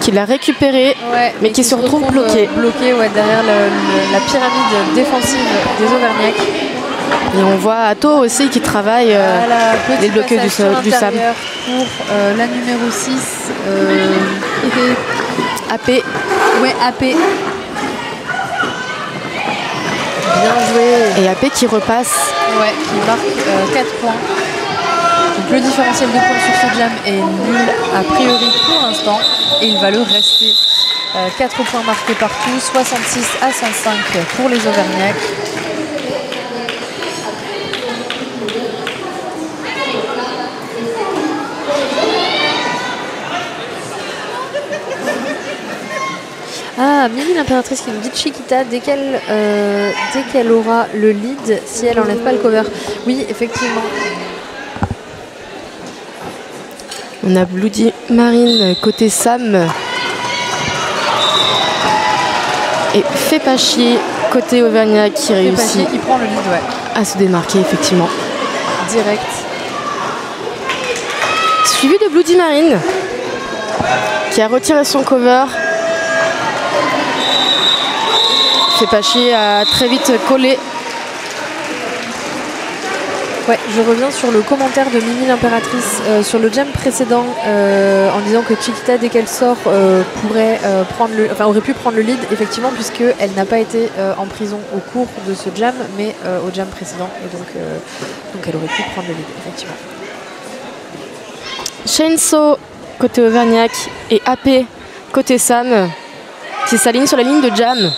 Speaker 2: qui l'a récupéré, mais, qui, se retrouve, bloqué.
Speaker 1: bloqué derrière la pyramide défensive des Auvergnats.
Speaker 2: Et on voit Atto aussi qui travaille euh, les bloqués du, du SAM.
Speaker 1: Pour euh, la numéro 6, euh,
Speaker 2: AP.
Speaker 1: Ouais, AP. Bien joué.
Speaker 2: Et AP qui repasse.
Speaker 1: Ouais, qui marque 4 points. Donc le différentiel de points sur ce jam est nul a priori pour l'instant et il va le rester. 4 points marqués partout, 66 à 105 pour les Auvergnats. Ah, Mimi l'impératrice qui nous dit Chiquita dès qu'elle euh, dès qu'elle aura le lead, si elle enlève pas le cover. Oui, effectivement.
Speaker 2: On a Bloody Marine côté Sam. Et fait pas chier côté Auvergnat qui réussit
Speaker 1: prend le lead, ouais.
Speaker 2: à se démarquer effectivement.
Speaker 1: Direct.
Speaker 2: Suivi de Bloody Marine qui a retiré son cover pas chier à très vite coller.
Speaker 1: Ouais, je reviens sur le commentaire de Mimi l'impératrice euh, sur le jam précédent euh, en disant que Chiquita dès qu'elle sort euh, pourrait prendre le, enfin aurait pu prendre le lead effectivement puisque elle n'a pas été en prison au cours de ce jam mais au jam précédent et donc donc elle aurait pu prendre le lead effectivement.
Speaker 2: Chainsaw côté Auvergnac et AP côté Sam qui s'aligne sur la ligne de jam.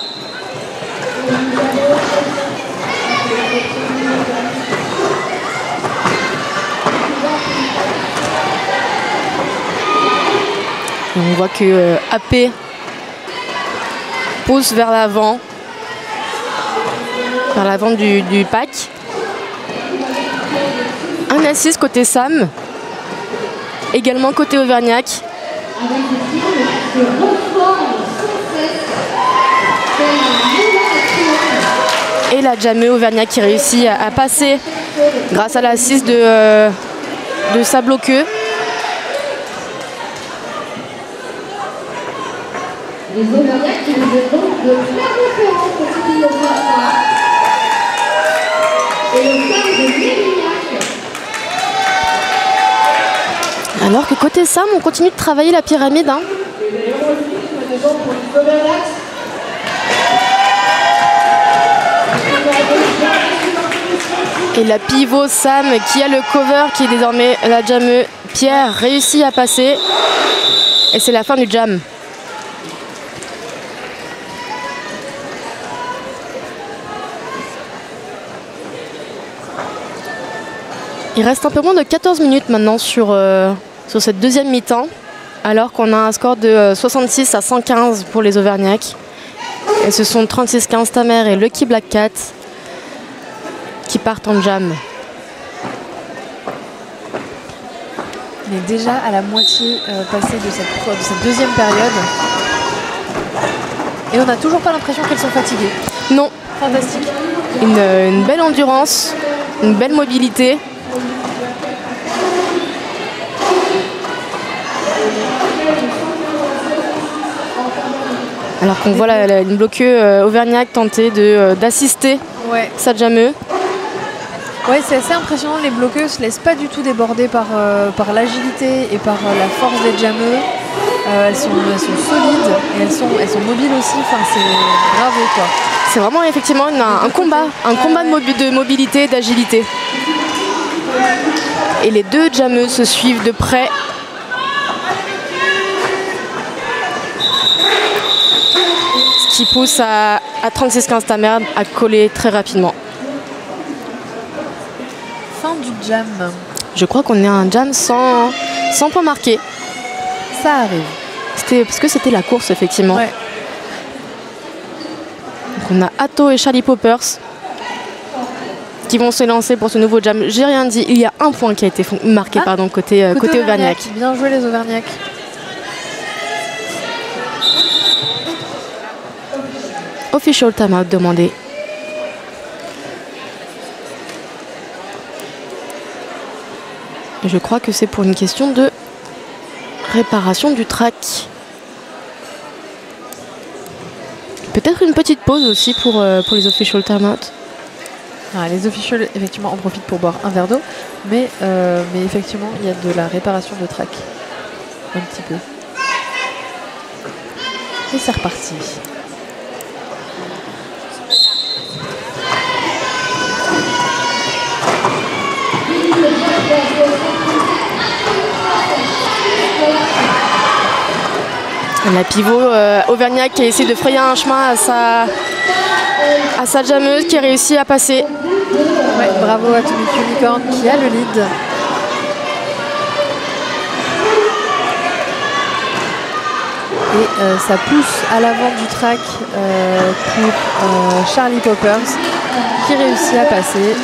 Speaker 2: On voit que euh, AP pousse vers l'avant, vers l'avant du, pack. Un assist côté Sam, également côté Auvergnac. Et la Jamé Auvergnat qui réussit à, passer grâce à l'assist de, euh, de Sabloqueux. Les Auvergnats qui nous donc de faire référence au et le Sam de Mérignac. Alors que côté Sam, on continue de travailler la pyramide. Hein. Et la pivot Sam qui a le cover qui est désormais la jameux Pierre réussit à passer. Et c'est la fin du jam. Il reste un peu moins de 14 minutes maintenant sur, euh, sur cette deuxième mi-temps, alors qu'on a un score de 66 euh, à 115 pour les Auvergnats. Et ce sont 36-15 Tamer et Lucky Black Cat qui partent en jam.
Speaker 1: On est déjà à la moitié euh, passée de cette, cette deuxième période. Et on n'a toujours pas l'impression qu'elles sont fatiguées.
Speaker 2: Non.
Speaker 1: Fantastique.
Speaker 2: Une, une belle endurance, une belle mobilité. Alors qu'on voit la, une bloqueuse euh, Auvergnac tenter euh, d'assister
Speaker 1: ouais.
Speaker 2: Sadjameux.
Speaker 1: Ouais, c'est assez impressionnant. Les bloqueux ne se laissent pas du tout déborder par, euh, par l'agilité et par la force des jameux. elles, sont, solides et elles sont, elles sont mobiles aussi. Enfin, c'est bravo quoi.
Speaker 2: C'est vraiment effectivement un, combat, un combat de, de mobilité, d'agilité. Et les deux jameux se suivent de près qui pousse à, 36-15 Tamer à coller très rapidement.
Speaker 1: Fin du jam.
Speaker 2: Je crois qu'on est à un jam sans, sans point marqué.
Speaker 1: Ça arrive.
Speaker 2: C'était parce que c'était la course effectivement.
Speaker 1: Ouais.
Speaker 2: Donc on a Atto et Charlie Poppers qui vont se lancer pour ce nouveau jam. J'ai rien dit, il y a un point qui a été marqué
Speaker 1: Ah.
Speaker 2: pardon, côté, euh, côté Auvergnat.
Speaker 1: Bien joué les Auvergnats.
Speaker 2: Official timeout demandé. Je crois que c'est pour une question de réparation du track. Peut-être une petite pause aussi pour, euh, pour les official timeout.
Speaker 1: Ah, les officials, effectivement, en profitent pour boire un verre d'eau, mais, euh, mais effectivement, il y a de la réparation de track. Un petit peu. Et c'est reparti.
Speaker 2: La pivot euh, Auvergnat qui a essayé de frayer un chemin à sa, à sa jammeuse qui a réussi à passer.
Speaker 1: Ouais, bravo à Atomic Unicorn qui a le lead. Et euh, ça pousse à l'avant du track euh, pour Charlie Poppers qui réussit à passer.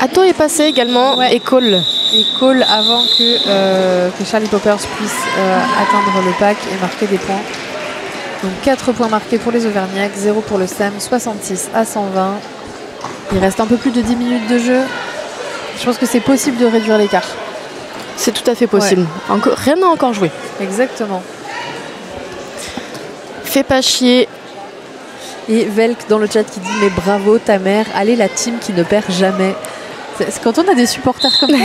Speaker 2: Atto est passé également
Speaker 1: Ouais.
Speaker 2: et Cole.
Speaker 1: Et call avant que, euh, que Charlie Poppers puisse euh, atteindre le pack et marquer des points. Donc 4 points marqués pour les Auvergnats, 0 pour le SAM, 66 à 120. Il reste un peu plus de 10 minutes de jeu. Je pense que c'est possible de réduire l'écart.
Speaker 2: C'est tout à fait possible. Rien n'a encore joué.
Speaker 1: Exactement.
Speaker 2: Fais pas chier.
Speaker 1: Et Velk dans le chat qui dit mais bravo ta mère, allez la team qui ne perd jamais. Quand on a des supporters comme ça.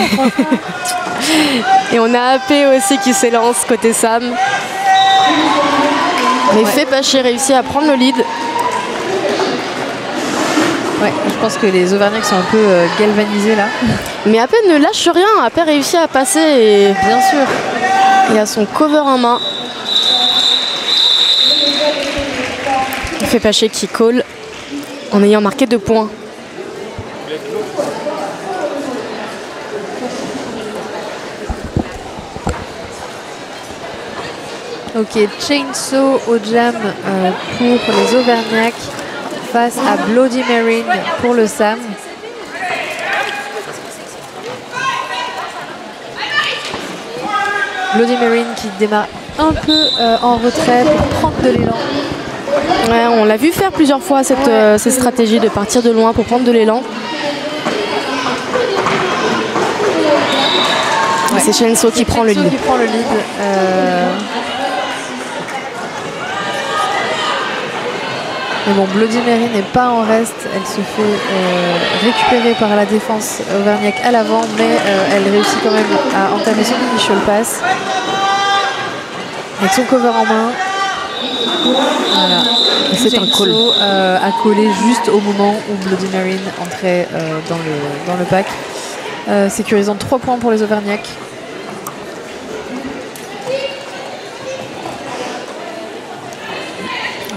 Speaker 2: Et on a AP aussi qui s'élance côté Sam. Mais pas chier réussit à prendre le lead.
Speaker 1: Ouais, je pense que les Auvergnats sont un peu euh, galvanisés là.
Speaker 2: Mais AP ne lâche rien. AP réussit à passer et
Speaker 1: Bien sûr.
Speaker 2: il a son cover en main. Pas chier qui call en ayant marqué deux points.
Speaker 1: Ok, Chainsaw au jam euh, pour les Auvergnats face à Bloody Marine pour le Sam. Bloody Marine qui démarre un peu euh, en retrait pour prendre de l'élan.
Speaker 2: Ouais, on l'a vu faire plusieurs fois cette, euh, cette stratégie de partir de loin pour prendre de l'élan. C'est Shenso qui prend le
Speaker 1: Chainsaw
Speaker 2: lead.
Speaker 1: qui prend le lead. Mais bon, Bloody Mary n'est pas en reste. Elle se fait euh, récupérer par la défense Auvergnat à l'avant, mais euh, elle réussit quand même à entamer son initial pass. Avec son cover en main. Voilà.
Speaker 2: C'est un call.
Speaker 1: Euh, a collé juste au moment où Bloody Marine entrait euh, dans, le, dans le pack. Sécurisant 3 points pour les Auvergnats.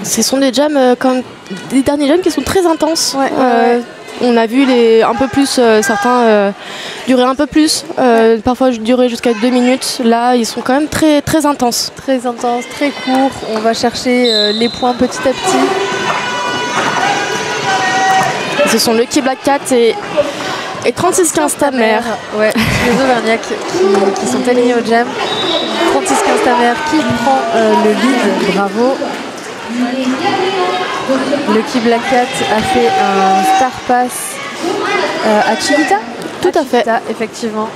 Speaker 2: Ce sont des jams euh, comme des derniers jams qui sont très intenses.
Speaker 1: Ouais,
Speaker 2: Euh,
Speaker 1: ouais.
Speaker 2: On a vu les un peu plus, euh, certains durer un peu plus, parfois durer jusqu'à deux minutes. Là, ils sont quand même très très intenses.
Speaker 1: Très intense, très court. On va chercher les points petit à petit.
Speaker 2: Ce sont Lucky Black Cat et, et 36-15 ta mère.
Speaker 1: Ouais, les Auvergnats qui, qui sont alignés au jam. 36-15 ta mère qui prend euh, le lead. Bravo. Lucky Black Cat a fait un star pass euh, à Chilita.
Speaker 2: Tout à fait.
Speaker 1: Chilita, effectivement.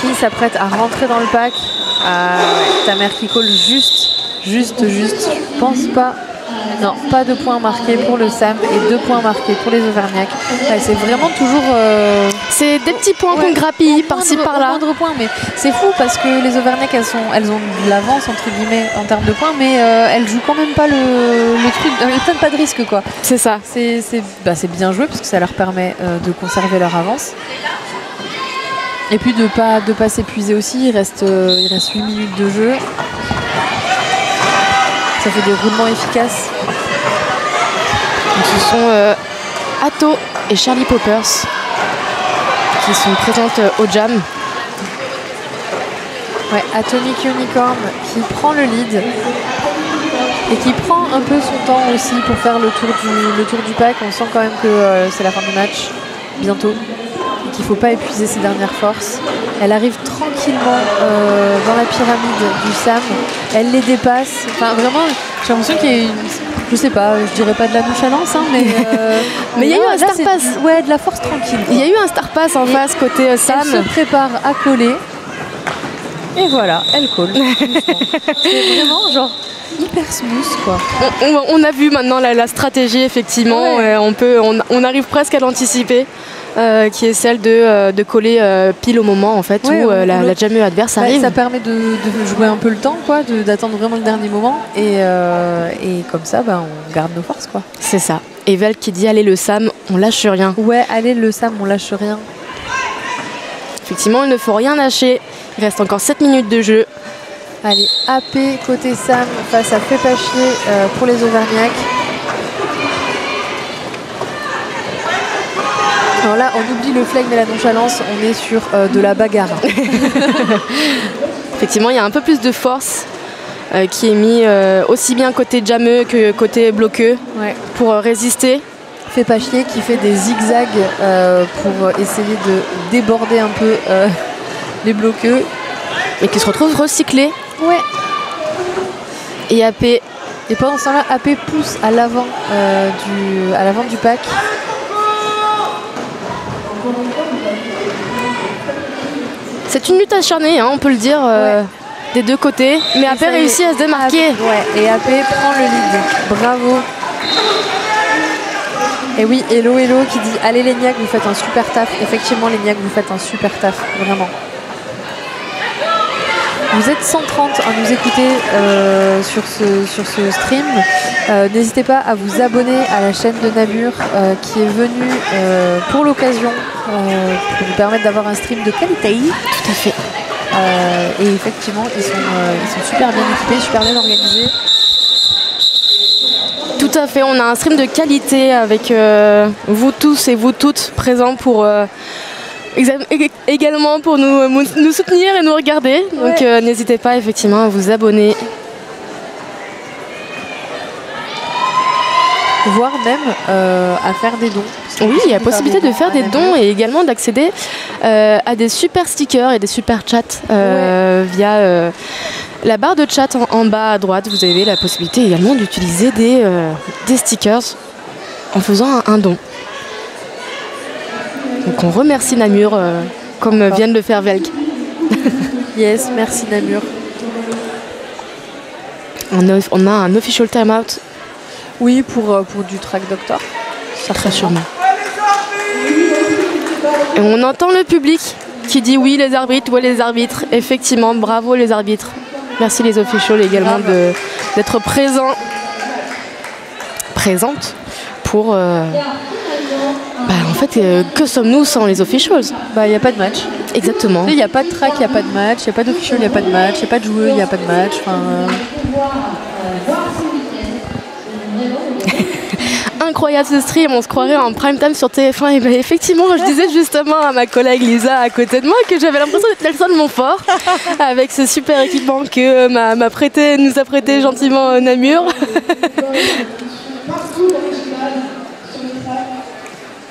Speaker 1: Qui s'apprête à rentrer dans le pack. Ouais, ta mère qui colle juste, juste, juste. Je pense pas. Non, pas de points marqués pour le SAM et deux points marqués pour les Auvergnats. Ouais, c'est vraiment toujours. euh,
Speaker 2: C'est des petits points
Speaker 1: Ouais,
Speaker 2: qu'on grappille par-ci par-là.
Speaker 1: point, mais c'est fou parce que les Auvergnats elles, sont, elles ont de l'avance entre guillemets en termes de points, mais euh, elles jouent quand même pas le, le truc, elles prennent pas de risque quoi.
Speaker 2: C'est ça.
Speaker 1: C'est c'est- bah, bien joué parce que ça leur permet euh, de conserver leur avance. Et puis de pas de pas s'épuiser aussi. Il reste euh, il reste 8 minutes de jeu. Ça fait des roulements efficaces.
Speaker 2: Donc, ce sont euh, Atto et Charlie Poppers qui sont présentes euh, au jam.
Speaker 1: Ouais, Atomic Unicorn qui prend le lead. et qui prend un peu son temps aussi pour faire le tour du, le tour du pack. On sent quand même que euh, c'est la fin du match, bientôt, qu'il ne faut pas épuiser ses dernières forces. Elle arrive tranquillement euh, dans la pyramide du Sam, elle les dépasse. Enfin, vraiment, j'ai l'impression qu'il y a une. Je sais pas, je dirais pas de la nonchalance, hein, mais. <laughs> euh,
Speaker 2: Mais il y a eu un star pass.
Speaker 1: Ouais, de la force tranquille.
Speaker 2: Il y a eu un star pass en
Speaker 1: Et
Speaker 2: face côté euh, Sam.
Speaker 1: Elle se prépare à coller. Et voilà, elle colle. <laughs> c'est vraiment genre hyper smooth quoi.
Speaker 2: On, a vu maintenant la, la stratégie, effectivement.
Speaker 1: Ouais.
Speaker 2: on, peut, on, on arrive presque à l'anticiper, euh, qui est celle de, euh, de coller euh, pile au moment en fait,
Speaker 1: Ouais,
Speaker 2: où la, la adverse arrive.
Speaker 1: ça permet de, de jouer un peu le temps, quoi, d'attendre vraiment le dernier moment. Et, et comme ça, bah, on garde nos forces. quoi.
Speaker 2: C'est ça. Et Val qui dit allez le Sam, on lâche rien.
Speaker 1: Ouais, allez, le Sam, on lâche rien.
Speaker 2: Effectivement, il ne faut rien lâcher. Il reste encore 7 minutes de jeu.
Speaker 1: Allez, AP côté Sam face à Fait pas chier euh, pour les Auvergnats. Alors là, on oublie le flegme et la nonchalance, on est sur euh, de la bagarre. <laughs>
Speaker 2: Effectivement, il y a un peu plus de force euh, qui est mis euh, aussi bien côté jameux que côté bloqueux
Speaker 1: Ouais.
Speaker 2: pour euh, résister.
Speaker 1: Fait pas chier qui fait des zigzags euh, pour essayer de déborder un peu euh, les bloqueux.
Speaker 2: mais qui se retrouve recyclé.
Speaker 1: Ouais.
Speaker 2: Et AP,
Speaker 1: Et pendant ce temps-là, AP pousse à l'avant euh, du, à l'avant du pack.
Speaker 2: C'est une lutte acharnée, hein, on peut le dire, euh,
Speaker 1: Ouais.
Speaker 2: des deux côtés. Mais AP réussit à se démarquer.
Speaker 1: AP, ouais, et AP prend le lead. Bravo. Et oui, Hello Hello qui dit Allez Léniac, vous faites un super taf. Effectivement, Léniac, vous faites un super taf, vraiment. Vous êtes 130 à nous écouter euh, sur, ce, sur ce stream. Euh, N'hésitez pas à vous abonner à la chaîne de Namur euh, qui est venue pour l'occasion pour nous permettre d'avoir un stream de qualité.
Speaker 2: Tout à fait.
Speaker 1: Et effectivement, ils sont, ils sont super bien équipés, super bien organisés.
Speaker 2: Tout à fait, on a un stream de qualité avec vous tous et vous toutes présents pour également pour nous, nous soutenir et nous regarder. Donc euh, n'hésitez pas effectivement à vous abonner.
Speaker 1: voire même euh, à faire des dons.
Speaker 2: Oui, il y a possibilité de faire des dons et également d'accéder euh, à des super stickers et des super chats euh, via euh, la barre de chat en, en bas à droite. Vous avez la possibilité également d'utiliser des, euh, des stickers en faisant un, un don. Donc on remercie Namur euh, comme
Speaker 1: Encore.
Speaker 2: vient de le faire Velk. <laughs>
Speaker 1: Yes, merci Namur.
Speaker 2: On a, un official timeout
Speaker 1: Oui, pour, euh, pour du track doctor.
Speaker 2: Très sûrement. Et on entend le public qui dit oui les arbitres, oui les arbitres. Effectivement, bravo les arbitres. Merci les officials également d'être présents, présentes pour. euh, bah, en fait, euh, que sommes-nous sans les officials?
Speaker 1: Bah, il n'y a pas de match.
Speaker 2: Exactement.
Speaker 1: Il n'y a pas de track, il n'y a pas de match. Il n'y a pas d'official, il n'y a pas de match. Il n'y a pas de joueur, il n'y a pas de match. Euh, <laughs>
Speaker 2: Incroyable ce stream, on se croirait en prime time sur TF1. Et ben, effectivement, je disais justement à ma collègue Lisa à côté de moi que j'avais l'impression d'être Nelson Montfort <laughs> avec ce super équipement que euh, m'a prêté, nous a prêté gentiment <laughs>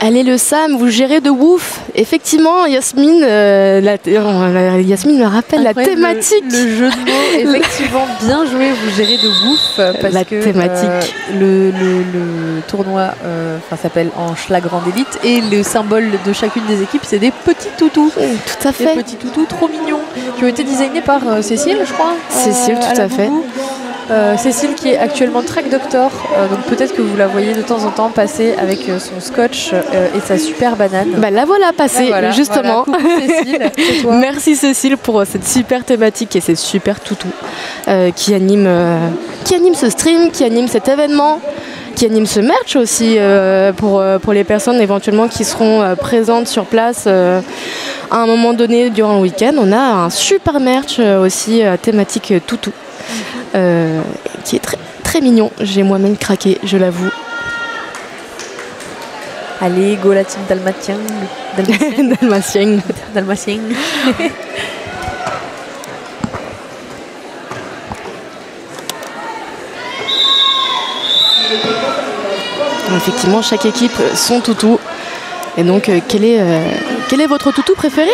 Speaker 2: Allez le Sam, vous gérez de ouf. Effectivement, Yasmine, euh, la, euh, Yasmine me rappelle la thématique.
Speaker 1: Le, le jeu de mots, <laughs> effectivement, bien joué. Vous gérez de ouf. euh, Parce
Speaker 2: La
Speaker 1: que,
Speaker 2: thématique.
Speaker 1: euh, le, le- le tournoi s'appelle en Grande Elite. Et le symbole de chacune des équipes, c'est des petits toutous.
Speaker 2: Tout à
Speaker 1: Des
Speaker 2: fait.
Speaker 1: petits toutous trop mignons qui ont été designés par Cécile, je crois.
Speaker 2: Cécile, tout à fait.
Speaker 1: Boubou. Euh, Cécile qui est actuellement track doctor, euh, donc peut-être que vous la voyez de temps en temps passer avec euh, son scotch et sa super banane.
Speaker 2: Bah, la voilà passée,
Speaker 1: voilà,
Speaker 2: justement.
Speaker 1: voilà. Coucou Cécile, <laughs> c'est toi.
Speaker 2: Merci Cécile pour cette super thématique et ces super toutous qui, animent, euh, qui anime ce stream, qui anime cet événement, qui anime ce merch aussi euh, pour, pour les personnes éventuellement qui seront euh, présentes sur place. euh, à un moment donné durant le week-end, on a un super merch aussi thématique toutou euh, qui est très, très mignon. J'ai moi-même craqué, je l'avoue.
Speaker 1: Allez, go la team dalmatien. <laughs> Dalmatien.
Speaker 2: Dalmatien.
Speaker 1: dalmatien.
Speaker 2: Effectivement, chaque équipe son toutou. Et donc, euh, quel, est, euh, quel est votre toutou préféré?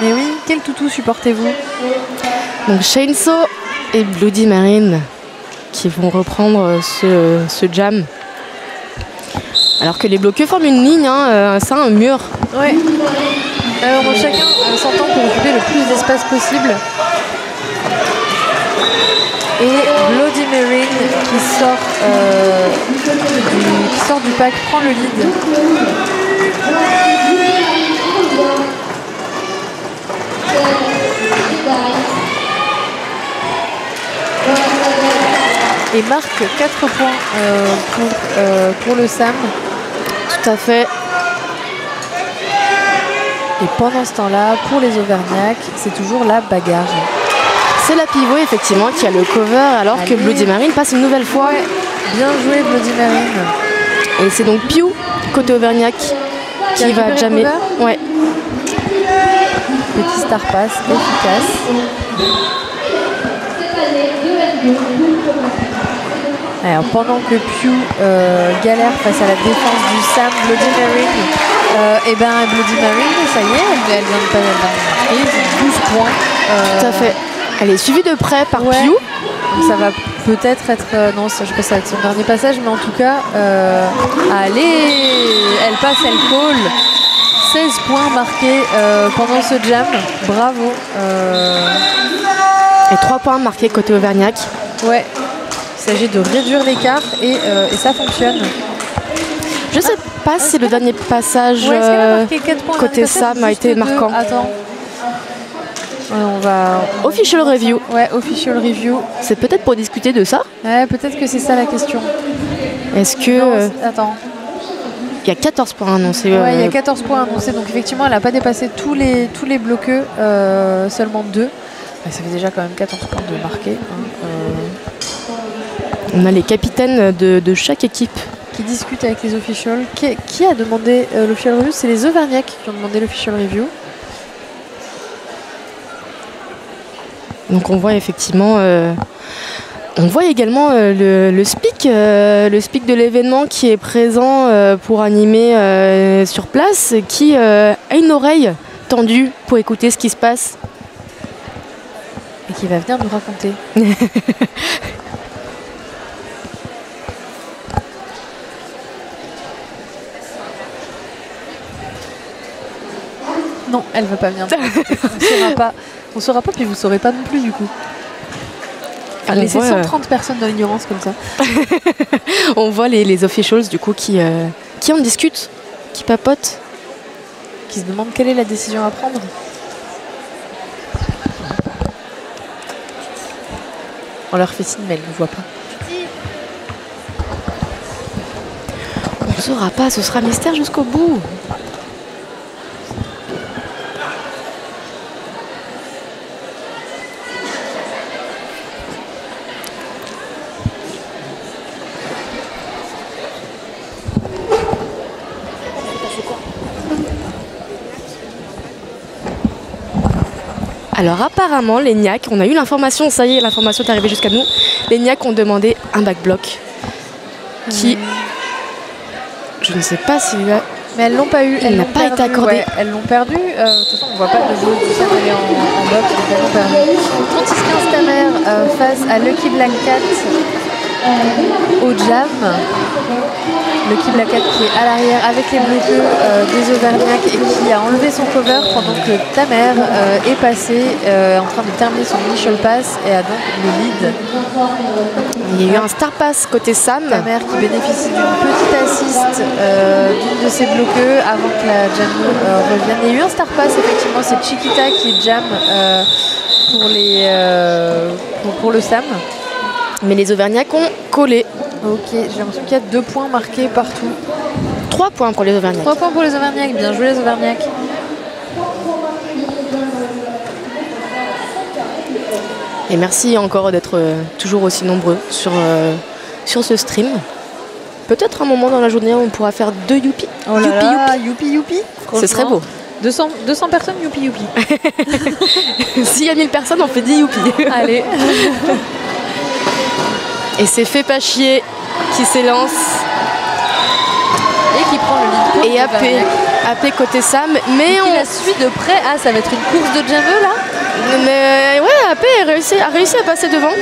Speaker 1: Mais oui, quel toutou supportez-vous?
Speaker 2: Donc, Chainsaw et Bloody Marine qui vont reprendre ce, jam. Alors que les bloqueux forment une ligne, hein, euh, c'est un mur.
Speaker 1: Ouais. Alors chacun euh, s'entend pour occuper le plus d'espace possible. Et Bloody Marine qui sort, euh, qui sort du pack prend le lead. Et marque 4 points euh, pour, euh, pour le Sam.
Speaker 2: Tout à fait.
Speaker 1: Et pendant ce temps-là, pour les Auvergnats, c'est toujours la bagarre.
Speaker 2: C'est la pivot, effectivement, qui a le cover, alors que. Bloody Marine passe une nouvelle fois.
Speaker 1: Bien joué Bloody Marine.
Speaker 2: Et c'est donc Piu, côté Auvergnac,
Speaker 1: Qui
Speaker 2: qui va jamais. Ouais.
Speaker 1: Petit star pass efficace. Alors, pendant que Pew euh, galère face à la défense du Sam Bloody Marine, et ben Bloody Marine, ça y est, elle, elle vient de pas elle vient de marquer 12 points. Euh,
Speaker 2: Tout à fait. Elle est suivie de près par
Speaker 1: Ouais.
Speaker 2: Piu.
Speaker 1: Donc ça va peut-être être. euh, non, ça, je pas si ça va être son dernier passage, mais en tout cas, euh, allez Elle passe, elle call 16 points marqués euh, pendant ce jam. Bravo.
Speaker 2: Et 3 points marqués côté Auvergnac.
Speaker 1: ouais. Il s'agit de réduire l'écart et, euh, et ça fonctionne.
Speaker 2: Je sais pas si le dernier passage
Speaker 1: Ouais,
Speaker 2: euh,
Speaker 1: marqué 4 points
Speaker 2: côté Sam a été
Speaker 1: deux
Speaker 2: marquant.
Speaker 1: Attends. Ouais, on va.
Speaker 2: Official review.
Speaker 1: Ouais, official review.
Speaker 2: C'est peut-être pour discuter de ça.
Speaker 1: Ouais, peut-être que c'est ça la question.
Speaker 2: Est-ce que
Speaker 1: Non,
Speaker 2: euh,
Speaker 1: attends.
Speaker 2: il y a 14 points annoncés
Speaker 1: Ouais, il y a 14 points annoncés, donc effectivement, elle n'a pas dépassé tous les, tous les bloqueux, euh, seulement deux. Ça fait déjà quand même 14 points de marqués. hein, euh,
Speaker 2: On a les capitaines de, de chaque équipe.
Speaker 1: qui discutent avec les officials. Qui, qui a demandé euh, l'official review? C'est les Auvergnats qui ont demandé l'official review.
Speaker 2: Donc on voit effectivement, euh, on voit également euh, le, le speak, le speak de l'événement qui est présent pour animer sur place, qui a une oreille tendue pour écouter ce qui se passe.
Speaker 1: Et qui va venir nous raconter. <laughs> non, elle va pas venir. On saura pas. On saura pas, puis vous saurez pas non plus du coup.
Speaker 2: On
Speaker 1: Laisser
Speaker 2: voit, euh,
Speaker 1: 130 personnes dans l'ignorance comme ça. <laughs>
Speaker 2: on voit les, les officials du coup qui, euh, qui en discutent, qui papotent.
Speaker 1: qui se demandent quelle est la décision à prendre. On leur fait signe, mais elles ne voient pas.
Speaker 2: On ne saura pas, ce sera mystère jusqu'au bout. Alors apparemment, les NIAC, on a eu l'information, ça y est, l'information est arrivée jusqu'à nous. Les NIAC ont demandé un backblock qui, je ne sais pas s'il a
Speaker 1: Mais elles l'ont pas eu.
Speaker 2: Il
Speaker 1: elles
Speaker 2: n'a pas été
Speaker 1: perdu,
Speaker 2: accordé.
Speaker 1: ouais, elles l'ont perdu. Euh, De toute façon, on voit pas de joueuse du Sam aller en, en box, donc elles l'ont perdu. 36-15 Tamer euh, face à Lucky Black Cat au jam. Lucky Black Cat qui est à l'arrière avec les bloqueux euh, des Auvergnats et qui a enlevé son cover pendant que Tamer euh, est passé euh, en train de terminer son initial pass et a donc le lead.
Speaker 2: Il y a eu un star pass côté Sam.
Speaker 1: Ta mère qui bénéficie d'une petite assist euh, d'une de ses bloqueux avant que la Jam euh, revienne. Il y a eu un star pass, effectivement, c'est Chiquita qui jam pour, les, euh, pour, pour le Sam
Speaker 2: mais les Auvergnats ont collé.
Speaker 1: Ok, j'ai l'impression qu'il y a deux points marqués partout.
Speaker 2: Trois points pour les Auvergnats.
Speaker 1: Trois points pour les Auvergnats, bien joué les Auvergnats.
Speaker 2: Et merci encore d'être euh, toujours aussi nombreux sur, euh, sur ce stream. Peut-être un moment dans la journée, on pourra faire deux youpi.
Speaker 1: Oh
Speaker 2: youpi,
Speaker 1: youpi, youpi.
Speaker 2: Ce serait beau.
Speaker 1: 200, 200 personnes, youpi, youpi. <laughs>
Speaker 2: S'il y a 1000 personnes, on fait 10 youpi.
Speaker 1: Allez. <laughs>
Speaker 2: Et c'est fait pas chier qui s'élance.
Speaker 1: Et qui prend le lead.
Speaker 2: Et AP. AP côté Sam. Mais on.
Speaker 1: la suit de près. Ah, ça va être une course de jameux là
Speaker 2: Mais, ouais, AP a réussi, a réussi à passer devant.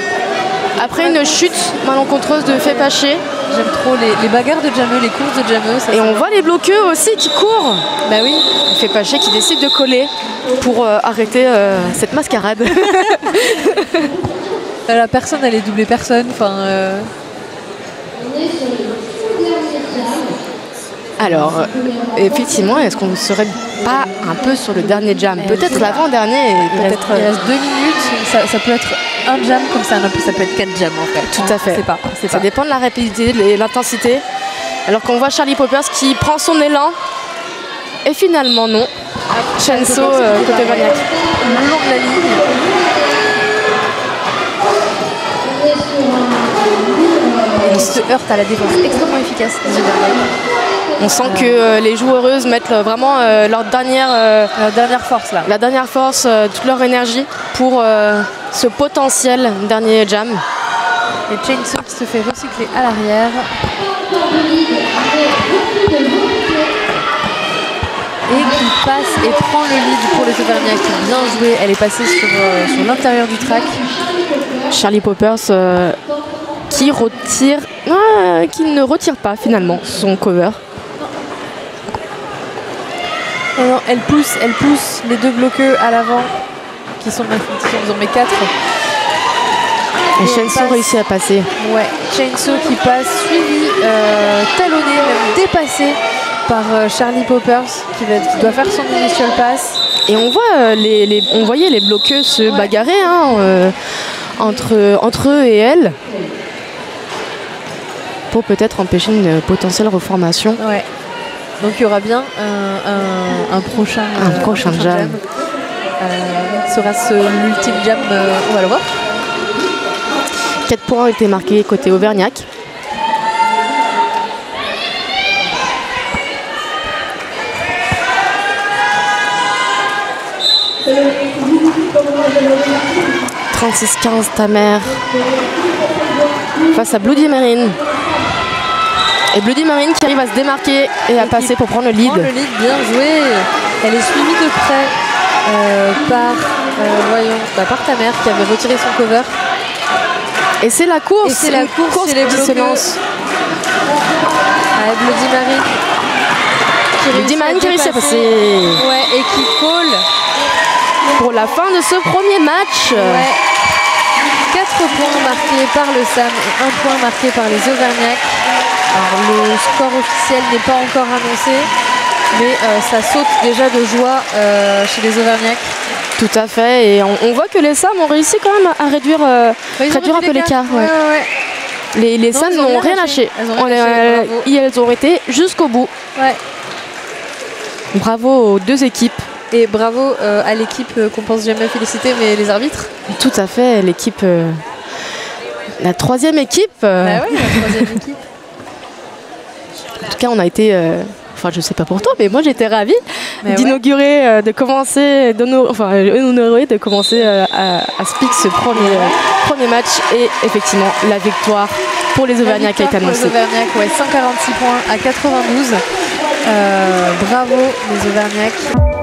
Speaker 2: Après une chute malencontreuse de fait pas chier.
Speaker 1: J'aime trop les, les bagarres de jameux, les courses de jameux. Ça,
Speaker 2: Et on voit les bloqueux aussi qui courent.
Speaker 1: Bah oui.
Speaker 2: Fait qui décide de coller pour euh, arrêter euh, cette mascarade. <laughs>
Speaker 1: La personne, elle est doublée personne. Enfin. euh,
Speaker 2: Alors, euh, effectivement, est-ce qu'on ne serait pas un peu sur le dernier jam? Peut-être l'avant-dernier peut-être.
Speaker 1: il
Speaker 2: euh,
Speaker 1: reste deux minutes, ça, ça peut être un jam comme ça, non, ça peut être quatre jams en fait.
Speaker 2: Tout à fait.
Speaker 1: Pas,
Speaker 2: Ça
Speaker 1: pas.
Speaker 2: dépend de la rapidité et l'intensité. Alors qu'on voit Charlie Poppers qui prend son élan. Et finalement, non. Chenso euh, côté.
Speaker 1: Le long de la ligne. Se heurte à la défense extrêmement efficace des Auvergnats.
Speaker 2: On sent que euh, les joueuses mettent euh, vraiment euh, leur dernière, euh,
Speaker 1: La dernière force là.
Speaker 2: la dernière force, euh, toute leur énergie pour euh, ce potentiel dernier jam.
Speaker 1: Et Chainsaw qui se fait recycler à l'arrière. Et qui passe et prend le lead pour les Auvergnats. Bien joué, elle est passée sur, euh, sur l'intérieur du track.
Speaker 2: Charlie Poppers euh, qui retire, ah, qui ne retire pas finalement son cover.
Speaker 1: Non, non, elle pousse, elle pousse les deux bloqueux à l'avant qui sont, qui sont désormais quatre.
Speaker 2: Et
Speaker 1: Et passe.
Speaker 2: réussit à passer.
Speaker 1: Ouais, Chainsaw qui passe, suivi, euh, talonné, même dépassé par euh, Charlie Poppers qui, va, qui doit faire son initial pass.
Speaker 2: Et on voit euh, les, les- on voyait les bloqueux se bagarrer hein, entre, entre eux et elle pour peut-être empêcher une potentielle reformation.
Speaker 1: Ouais. Donc il y aura bien un, un- un prochain,
Speaker 2: Un prochain jam.
Speaker 1: Euh, Sera-ce l'ultime jam euh, On va le voir.
Speaker 2: 4 points ont été marqués côté Auvergnac. « 36-15 ta mère face à Bloody Marine. Et Bloody Marine qui arrive à se démarquer et à passer pour prendre le lead.
Speaker 1: Prend le lead, bien joué. Elle est suivie de près euh, par, euh, voyons, bah, par ta mère qui avait retiré son cover.
Speaker 2: Et c'est la course,
Speaker 1: c'est la course les
Speaker 2: qui se lance.
Speaker 1: Bloody Mary. qui
Speaker 2: Bloody Marine qui réussit à passer.
Speaker 1: Ouais, et qui call.
Speaker 2: Pour la fin de ce premier match.
Speaker 1: Ouais. 4 points marqués par le SAM et 1 point marqué par les Auvergnats. Alors le score officiel n'est pas encore annoncé, mais euh, ça saute déjà de joie euh, chez les Auvergnats.
Speaker 2: Tout à fait, et on, on voit que les SAM ont réussi quand même à réduire, euh, réduire un peu l'écart.
Speaker 1: Ouais,
Speaker 2: ouais.
Speaker 1: ouais, ouais.
Speaker 2: Les, les
Speaker 1: Non,
Speaker 2: SAM n'ont
Speaker 1: rien lâché. Elles ont rien lâché,
Speaker 2: elles été jusqu'au bout. Bravo aux deux équipes.
Speaker 1: Et bravo à l'équipe qu'on pense jamais féliciter, mais les arbitres.
Speaker 2: Tout à fait, l'équipe. la troisième équipe.
Speaker 1: Bah la troisième équipe. <laughs>
Speaker 2: En tout cas, on a été. euh, Enfin, je sais pas pour toi, mais moi j'étais ravie
Speaker 1: ouais.
Speaker 2: d'inaugurer, euh, de commencer, d'honorer- enfin, euh, de commencer euh, à, à speak ce premier, premier match et effectivement la victoire pour les Auvergnats qui a été
Speaker 1: victoire pour
Speaker 2: annoncée.
Speaker 1: Les Auvergnats, ouais, 146 points à 92. Euh, bravo les Auvergnats.